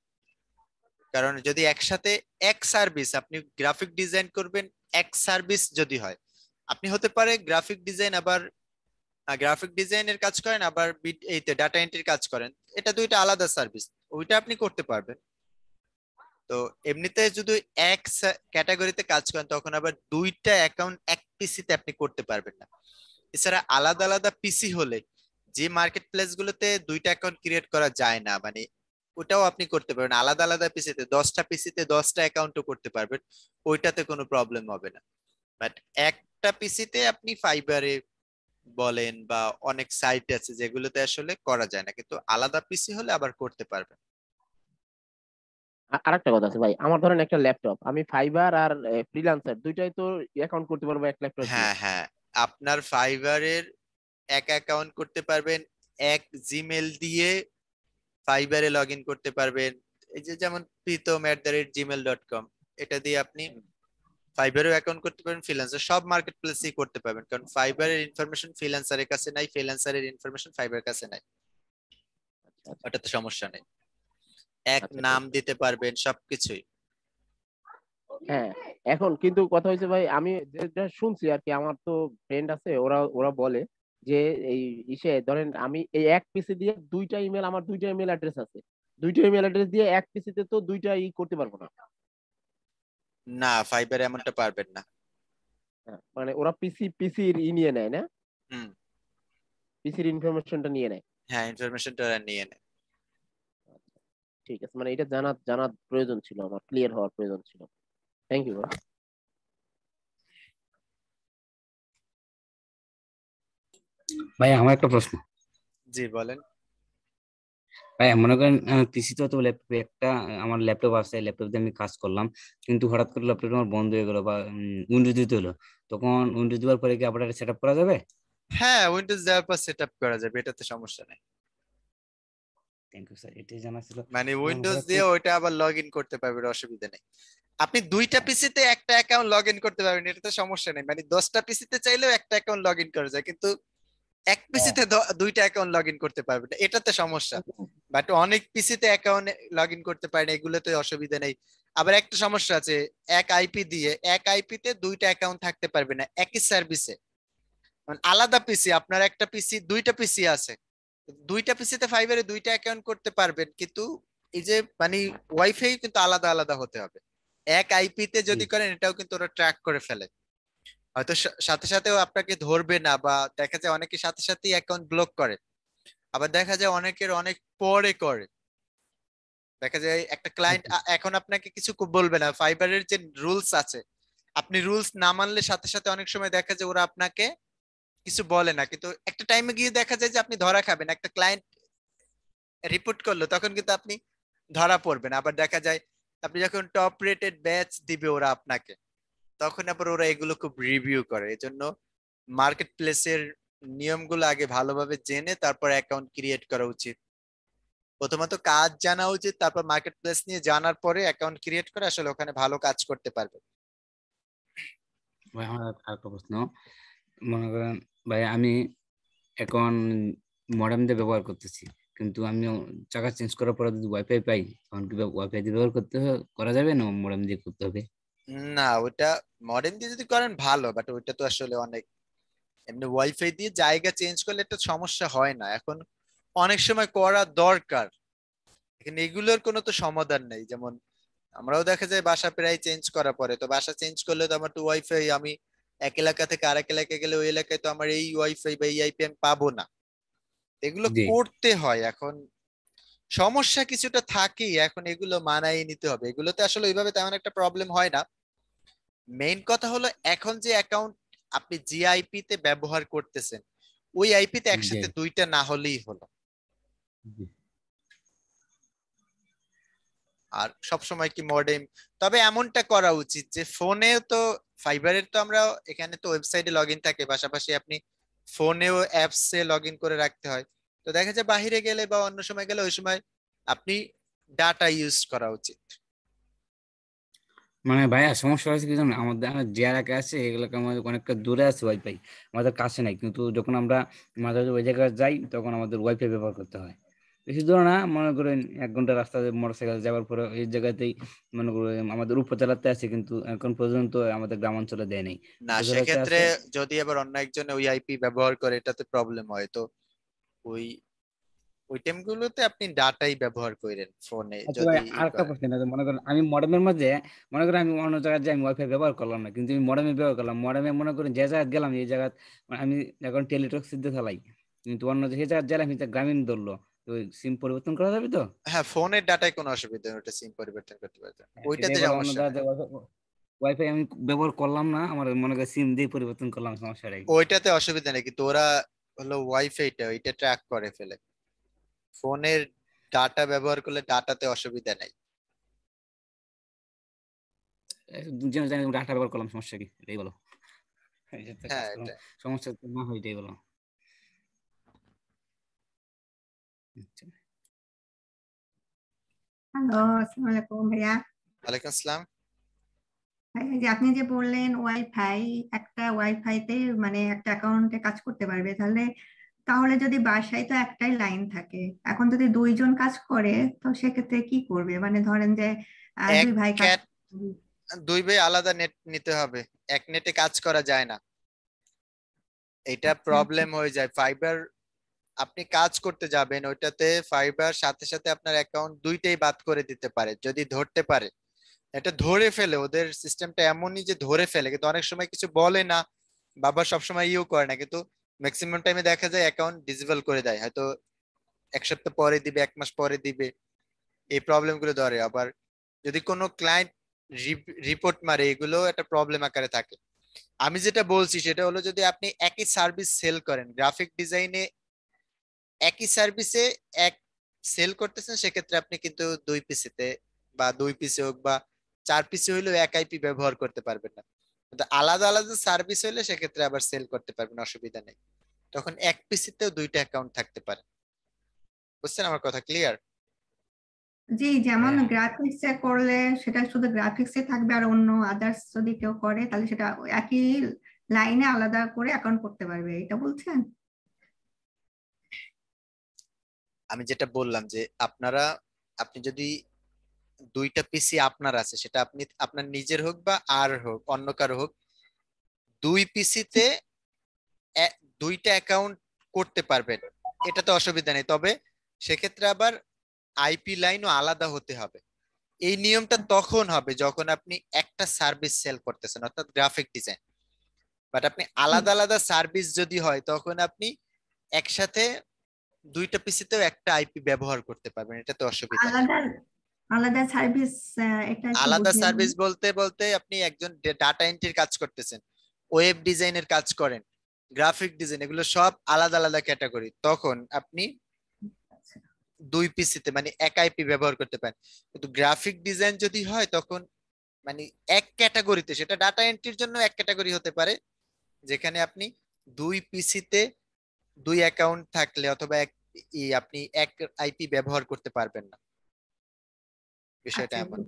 কারণ যদি একসাথে এক সার্ভিস আপনি গ্রাফিক ডিজাইন করবেন, এক সার্ভিস যদি হয়, আপনি হতে পারে গ্রাফিক ডিজাইন আবার গ্রাফিক ডিজাইনের কাজ করেন, আবার এইতে ডাটা এন্ট্রির কাজ করেন, এটা দুইটা আলাদা সার্ভিস ওইটা আপনি করতে পারবেন। তো এমনিতে যদি এক ক্যাটাগরিতে কাজ করেন, তখন আবার দুইটা অ্যাকাউন্ট এক পিসিতে আপনি করতে পারবেন না। এছাড়া আলাদা আলাদা পিসি হলে যে মার্কেট প্লেস গুলোতে দুইটা অ্যাকাউন্ট ক্রিয়েট করা যায় না মানে ওটাও আপনি করতে পারবেন। আলাদা আলাদা পিসিতে দশটা পিসিতে দশটা অ্যাকাউন্টও করতে পারবেন, ওইটাতে কোনো প্রবলেম হবে না। বাট একটা পিসিতে আপনি ফাইবারে বলেন বা অনেক সাইট আছে যেগুলোতে আসলে করা যায় না। কিন্তু আলাদা পিসি হলে আবার করতে পারবেন। আরেকটা কথা আছে ভাই। আমার ধরেন একটা ল্যাপটপ আমি ফাইবার আর ফ্রিল্যান্সার দুইটাই তো অ্যাকাউন্ট করতে পারব এক ল্যাপটপ হ্যাঁ হ্যাঁ। আপনার ফাইবারের এক অ্যাকাউন্ট করতে পারবেন এক জিমেল দিয়ে ফাইবারে লগ ইন করতে পারবেন। এই যে যেমন Pritam at the rate Gmail dot com এটা দিয়ে আপনি ফাইবারেও অ্যাকাউন্ট করতে পারবেন ফ্রিল্যান্সার সব মার্কেট প্লেসেই করতে পারবেন। কারণ ফাইবারের ইনফরমেশন ফ্রিল্যান্সারের কাছে নাই ফ্রিল্যান্সারের ইনফরমেশন ফাইবারের কাছে নাই। আচ্ছা, আচ্ছা। ওটাতে সমস্যা নেই। এক আচ্ছা, নাম দিতে পারবেন সবকিছুই। হ্যাঁ এখন কিন্তু কথা হয়েছে ভাই আমি যেটা শুনছি আর কি আমার তো ফ্রেন্ড আছে ওরা ওরা বলে যে এই ইসে ধরেন আমি এই এক পিসি দিয়ে দুইটা ইমেল আমার দুইটা ইমেল অ্যাড্রেস আছে। দুইটা ইমেল অ্যাড্রেস দিয়ে এক পিসিতে তো দুইটা ই করতে পারব না। না ফাইবারে এমনটা পারবেন না। হ্যাঁ, মানে ওরা পিসি পিসির ই নিয়ে নেয় না? হুম। পিসির ইনফরমেশনটা নিয়ে নেয়। হ্যাঁ ইনফরমেশনটা নিয়ে নেয়। ঠিক আছে। মানে এটা জানা জানার প্রয়োজন ছিল আমার ক্লিয়ার হওয়ার প্রয়োজন ছিল। থ্যাংক ইউ ভাই ভাই আমার একটা প্রশ্ন। জি বলেন। ভাই মনে করেন পিসি তো ল্যাপটপে একটা আমার ল্যাপটপ আছে ল্যাপটপ দিয়ে আমি কাজ করলাম। কিন্তু হঠাৎ করে ল্যাপটপ আমার বন্ধ হয়ে গেল বা উইন্ডোজ দিতে হলো। তখন উইন্ডোজ দেওয়ার পরে কি আবার সেট আপ করা যাবে? হ্যাঁ উইন্ডোজ দেওয়ার পর সেট আপ করা যাবে এটাতে সমস্যা নেই। থ্যাংক ইউ স্যার এটাই জানা ছিল। মানে উইন্ডোজ দিয়ে ওইটা আবার লগ ইন করতে পারবেন অসুবিধা নেই। আপনি দুইটা পিসিতে একটা অ্যাকাউন্ট লগ ইন করতে পারবেন এটাতে সমস্যা নেই। মানে দশটা পিসিতে চাইলেও একটা অ্যাকাউন্ট লগ ইন করা যায় কিন্তু এক পিসিতে দুইটা অ্যাকাউন্ট লগ ইন করতে পারবেন না, এটাতে সমস্যা। বাট অনেক পিসিতে অ্যাকাউন্ট লগ ইন করতে পারেন এগুলোতে অসুবিধা নেই। আবার একটা সমস্যা আছে এক আইপি দিয়ে এক আইপিতে দুইটা অ্যাকাউন্ট থাকতে পারবে না একই সার্ভিসে মানে আলাদা পিসি আপনার একটা পিসি দুইটা পিসি আছে। দুইটা পিসিতে ফাইবারে দুইটা অ্যাকাউন্ট করতে পারবেন কিন্তু এই যে মানে ওয়াইফাই কিন্তু আলাদা আলাদা হতে হবে। এক আইপি তে যদি করেন এটাও কিন্তু ওরা ট্র্যাক করে ফেলে। হয়তো সাথে সাথেও আপনাকে ধরবে না বা দেখা যায় অনেকে সাথে সাথেই অ্যাকাউন্ট ব্লক করে। আবার দেখা যায় অনেকের অনেক পরে করে। দেখা যায় একটা ক্লায়েন্ট এখন আপনাকে কিছু বলবে না। ফাইবারের যে রুলস আছে আপনি রুলস না মানলে সাথে সাথে অনেক সময় দেখা যায় ওরা আপনাকে কিছু বলে না। কিন্তু একটা টাইমে গিয়ে দেখা যায় যে আপনি ধরা খাবেন। একটা ক্লায়েন্ট রিপোর্ট করল, তখন কিন্তু আপনি ধরা পড়বেন। আবার দেখা যায় আপনি যখন টপ রেটেড ব্যাচ দিবে ওরা আপনাকে, তখন আবার ওরা এগুলো খুব রিভিউ করে। এজন্য মার্কেট প্লেসের নিয়মগুলো আগে ভালোভাবে জেনে তারপর অ্যাকাউন্ট ক্রিয়েট করা উচিত। প্রথমত কাজ জানা উচিত, তারপর মার্কেট প্লেস নিয়ে জানার পরে অ্যাকাউন্ট ক্রিয়েট করে আসলে ওখানে ভালো কাজ করতে পারবে। ভাই, আমার একটা প্রশ্ন মনে করেন ভাই, আমি এখন মডেম দিয়ে ব্যবহার করতেছি। কিন্তু আমি জায়গা চেঞ্জ করার পরে যদি ওয়াইফাই পাই, তখন কি ওয়াইফাই দিয়ে ব্যবহার করতে করা যাবে না মডেম দিয়ে করতে হবে? না, ওটা মডেম দিয়ে যদি করেন ভালো বাট ওইটা তো আসলে অনেক, এমনি ওয়াইফাই দিয়ে জায়গা চেঞ্জ করলে একটা সমস্যা হয় না। এখন অনেক সময় করা দরকার। এখন এগুলোর কোনো তো সমাধান নেই। যেমন আমরাও দেখা যায় বাসা প্রায় চেঞ্জ করার পরে, তো বাসা চেঞ্জ করলে তো আমার তো ওয়াইফাই আমি এক এলাকা থেকে আরেক এলাকায় গেলে ওই এলাকায় তো আমার এই ওয়াইফাই বা এই আইপি আমি পাবো না। এগুলো করতে হয় এখন। সমস্যা কিছুটা থাকেই এখন এগুলো মানাই নিতে হবে। এগুলোতে আসলে ওইভাবে তেমন একটা প্রবলেম হয় না। মেইন কথা হলো এখন যে অ্যাকাউন্ট আপনি জি আইপি তে ব্যবহার করতেছেন ওই আইপি তে একসাথে দুইটা না হলেই হলো। আর সব সময় কি মডেম তবে এমনটা করা উচিত যে ফোনে তো ফাইবারের তো আমরা এখানে তো ওয়েবসাইটে লগ ইন থাকে, পাশাপাশি আপনি ফোনেও অ্যাপসে লগ ইন করে রাখতে হয়। তো দেখা যায় বাহিরে গেলে বা অন্য সময় গেলে ওই সময় আপনি ডাটা ইউজ করা উচিত। মানে ভাইয়া, সমস্যা হয়েছে কি জানেন? আমাদের যে এলাকা আছে এগুলো আমাদের অনেকটা দূরে আছে ওয়াইফাই আমাদের কাছে নাই, কিন্তু যখন আমরা মাঝে ওই জায়গায় যাই, তখন আমাদের ওয়াইফাই ব্যবহার করতে হয়। বেশি দূরে না মনে করেন এক ঘণ্টা রাস্তা মোটর সাইকেল যাওয়ার পরে এই জায়গাতেই মনে করেন আমাদের উপজেলাতে আছে কিন্তু এখন পর্যন্ত আমাদের গ্রামাঞ্চলে দেয় নাই। না সেক্ষেত্রে যদি আবার অন্য একজন ওই আইপি ব্যবহার করে এটাতে প্রবলেম হয়। তো ওই ওই টাইম গুলোতে আপনি ডাটাই ব্যবহার করেন ফোনে আচ্ছা যদি ই আরেকটা প্রশ্ন আছে মনে করেন আমি মডেমের মধ্যে মনে করেন আমি অন্য জায়গায় যাই ওয়াইফাই ব্যবহার করলাম না কিন্তু আমি মডেমে ব্যবহার করলাম। মডেমে মনে করেন যে জায়গায় গেলাম এই জায়গা আমি এখন টেলিটক সিদ্ধ চালাই। কিন্তু অন্য যে জায়গায় গেলাম গ্রামীণ ধরলো তো সিম পরিবর্তন করা যাবে তো? হ্যাঁ ফোনের ডাটায় কোনো অসুবিধা নেই ওটা সিম পরিবর্তন করতে পারবেন। ওইটাতে সমস্যা ওয়াইফাই আমি ব্যবহার করলাম না আমার মনে সিম দিয়ে পরিবর্তন করলাম সমস্যা নেই। ওইটাতে অসুবিধা নেই কিন্তু ওরা হলো ওয়াইফাইটা ওইটা ট্র্যাক করে ফেলে। ফোনের ডাটা ব্যবহার করলে ডাটাতে অসুবিধা নেই। যেন জানি ডাটা ব্যবহার করলাম সমস্যা কি? এটাই বলো। হ্যাঁ সমস্যা তো না হয় এটাই বলো আচ্ছা। হ্যালো আসসালামু আলাইকুম ভাইয়া ওয়ালাইকুম আসসালাম ভাইয়া, যে আপনি যে বললেন ওয়াইফাই একটা ওয়াইফাইতে মানে একটা অ্যাকাউন্টে কাজ করতে পারবে তাহলে তাহলে যদি বাসায় তো একটাই লাইন থাকে। এখন যদি দুইজন কাজ করে তো সেক্ষেত্রে কি করবে? মানে ধরেন যে এক দুই ভাই কাজ দুই ভাই আলাদা নেট নিতে হবে। এক নেটে কাজ করা যায় না। এটা আচ্ছা, প্রবলেম হয়ে যায়। ফাইবার আপনি কাজ করতে যাবেন, ওইটাতে ফাইবার সাথে সাথে আপনার অ্যাকাউন্ট দুইটাই বাদ করে দিতে পারে, যদি ধরতে পারে। এটা ধরে ফেলে, ওদের সিস্টেমটা এমনই যে ধরে ফেলে, কিন্তু অনেক সময় কিছু বলে না, বাবা সবসময় ইউ করে না, কিন্তু ম্যাক্সিমাম টাইমে দেখা যায় অ্যাকাউন্ট ডিসেবল করে দেয়। হয়তো এক সপ্তাহ পরে দিবে, এক মাস পরে দিবে, এই প্রবলেমগুলো ধরে। আবার যদি কোনো ক্লায়েন্ট রিপোর্ট মারে এগুলো একটা প্রবলেম আকারে থাকে। আমি যেটা বলছি, সেটা হলো যদি আপনি একই সার্ভিস সেল করেন গ্রাফিক ডিজাইনে একই সার্ভিসে এক সেল করতেছেন সেক্ষেত্রে আপনি কিন্তু দুই পিসিতে বা দুই পিসে হোক বা চার পিসে হইলেও এক আইপি ব্যবহার করতে পারবেন না। কিন্তু আলাদা আলাদা সার্ভিস হইলে সেক্ষেত্রে আবার সেল করতে পারবেন অসুবিধা নেই। তখন এক পিসিতেও দুইটা অ্যাকাউন্ট থাকতে পারে। বুঝছেন আমার কথা ক্লিয়ার জি যেমন হ্যাঁ। গ্রাফিক্স এ করলে সেটা শুধু গ্রাফিক্স থাকবে আর অন্য আদার্স যদি কেউ করে তাহলে সেটা একই লাইনে আলাদা করে অ্যাকাউন্ট করতে পারবে এটা বলছেন? আমি যেটা বললাম যে আপনারা আপনি যদি দুইটা পিসি আপনার আছে সেটা আপনি আপনার নিজের হোক বা আর হোক অন্য কারও হোক দুই পিসিতে দুইটা অ্যাকাউন্ট করতে পারবেন। এটা তো অসুবিধা নেই। তবে সেক্ষেত্রে আবার আইপি লাইনও আলাদা হতে হবে। এই নিয়মটা তখন হবে যখন আপনি একটা সার্ভিস সেল করতেছেন অর্থাৎ গ্রাফিক ডিজাইন বাট আপনি আলাদা আলাদা সার্ভিস যদি হয় তখন আপনি একসাথে দুইটা পিসিতেও একটা আইপি ব্যবহার করতে পারবেন এটা তো অসুবিধা আলাদা আলাদা সার্ভিস একটু আলাদা সার্ভিস বলতে বলতে আপনি একজন ডাটা এন্ট্রির কাজ করতেছেন ওয়েব ডিজাইনের কাজ করেন গ্রাফিক ডিজাইন এগুলো সব আলাদা আলাদা ক্যাটাগরি তখন আপনি দুই পিসিতে মানে এক আইপি ব্যবহার করতে পারেন। কিন্তু গ্রাফিক ডিজাইন যদি হয় তখন মানে এক ক্যাটাগরিতে সেটা ডাটা এন্ট্রির জন্য এক ক্যাটাগরি হতে পারে যেখানে আপনি দুই পিসিতে দুই অ্যাকাউন্ট থাকলে অথবা এক আপনি এক আইপি ব্যবহার করতে পারবেন না। বিষয়টা আচ্ছা, এমন।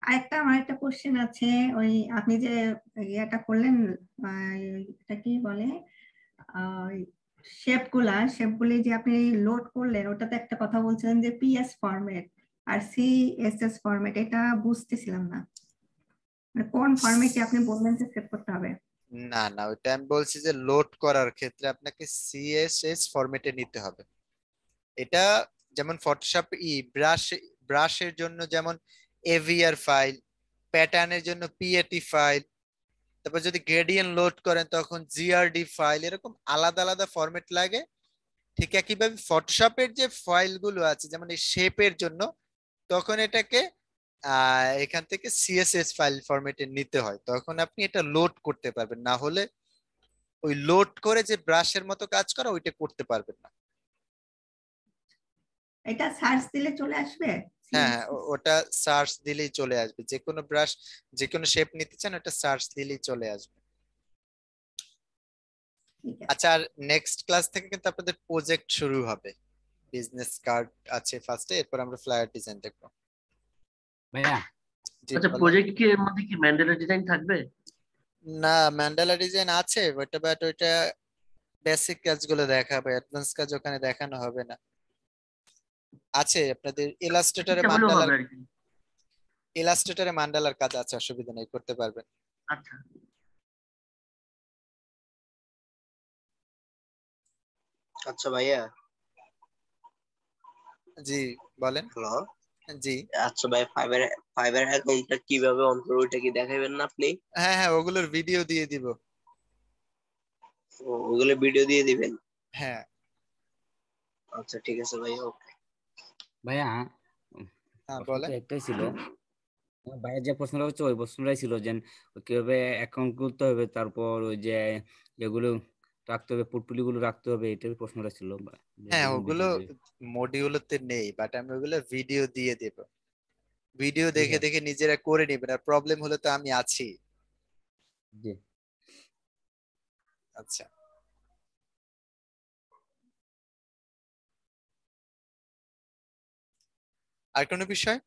আরেকটা আমার একটা কোশ্চেন আছে ওই আপনি যে ইয়েটা করলেন এটা কি বলে? শেপগুলা শেপ গুলি যে আপনি লোড করলেন ওটাতে একটা কথা বলছিলেন যে পিএস ফরম্যাট আর সিএসএস ফরম্যাট এটা বুঝতেছিলাম না। মানে কোন ফরম্যাটে আপনি বললেন যে সেভ করতে হবে? না না, ওইটা আমি বলছি যে লোড করার ক্ষেত্রে আপনাকে সিএসএস ফরম্যাটে নিতে হবে। এটা যেমন ফটোশপ ই ব্রাশ ব্রাশের জন্য যেমন এভিআর ফাইল প্যাটার্নের জন্য পিএটি ফাইল তারপর যদি গ্রেডিয়েন্ট লোড করেন তখন জিআরডি ফাইল এরকম আলাদা আলাদা ফরম্যাট লাগে। ঠিক একইভাবে ফটোশপের যে ফাইলগুলো আছে, যেমন এই শেপের জন্য, তখন এটাকে এখান থেকে সিএসএস ফাইল ফরম্যাটে নিতে হয়। তখন আপনি এটা লোড করতে পারবেন। না হলে ওই লোড করে যে ব্রাশের মতো কাজ করা ওইটা করতে পারবেন না। এটা সার্চ দিলে চলে আসবে? হ্যাঁ হ্যাঁ ওটা সার্চ দিলেই চলে আসবে। যে কোনো ব্রাশ যে কোনো শেপ নিতে চান ওটা সার্চ দিলেই চলে আসবে। আচ্ছা আর নেক্সট ক্লাস থেকে কিন্তু আপনাদের প্রজেক্ট শুরু হবে। বিজনেস কার্ড আছে ফার্স্টে এরপর আমরা ফ্লায়ার ডিজাইন দেখব। ভাইয়া? আচ্ছা প্রজেক্ট কি এর মধ্যে কি ম্যান্ডেলা ডিজাইন থাকবে? না ম্যান্ডালা ডিজাইন আছে ওইটা বাট ওইটা বেসিক কাজগুলো দেখাবে অ্যাডভান্স কাজ ওখানে দেখানো হবে না। আছে আপনাদের ইলাস্ট্রেটরে কি ইলাস্ট্রেটরে মান্ডালার কাজ আছে অসুবিধা নেই করতে পারবেন। আচ্ছা। আচ্ছা ভাইয়া। জি বলেন। হ্যালো? জি। আচ্ছা ভাই ফাইবার ফাইবার অ্যাকাউন্টটা কীভাবে অন করব ওইটা কি দেখাবেন না আপনি? হ্যাঁ হ্যাঁ ওগুলোর ভিডিও দিয়ে দিব। ও, ওগুলো ভিডিও দিয়ে দিবেন? হ্যাঁ। আচ্ছা ঠিক আছে ভাই ওকে ভাইয়া হ্যাঁ বলেন। একটাই ছিল। ভাইয়ের যে প্রশ্নটা হচ্ছে ওই প্রশ্নটাই ছিল যে কীভাবে অ্যাকাউন্ট খুলতে হবে তারপর ওই যে এগুলো রাখতে হবে পোর্টফোলিও গুলো রাখতে হবে এটার প্রশ্নটা ছিল। হ্যাঁ ওগুলো মডিউলতে নেই বাট আমি ওগুলো ভিডিও দিয়ে দেব। ভিডিও দেখে দেখে নিজেরা করে নেবেন আর প্রবলেম হলে তো আমি আছি। জি। আচ্ছা। আর কোনো বিষয়?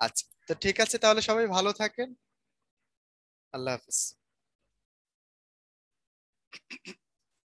আচ্ছা। তো ঠিক আছে তাহলে সবাই ভালো থাকেন। আল্লাহ হাফিজ।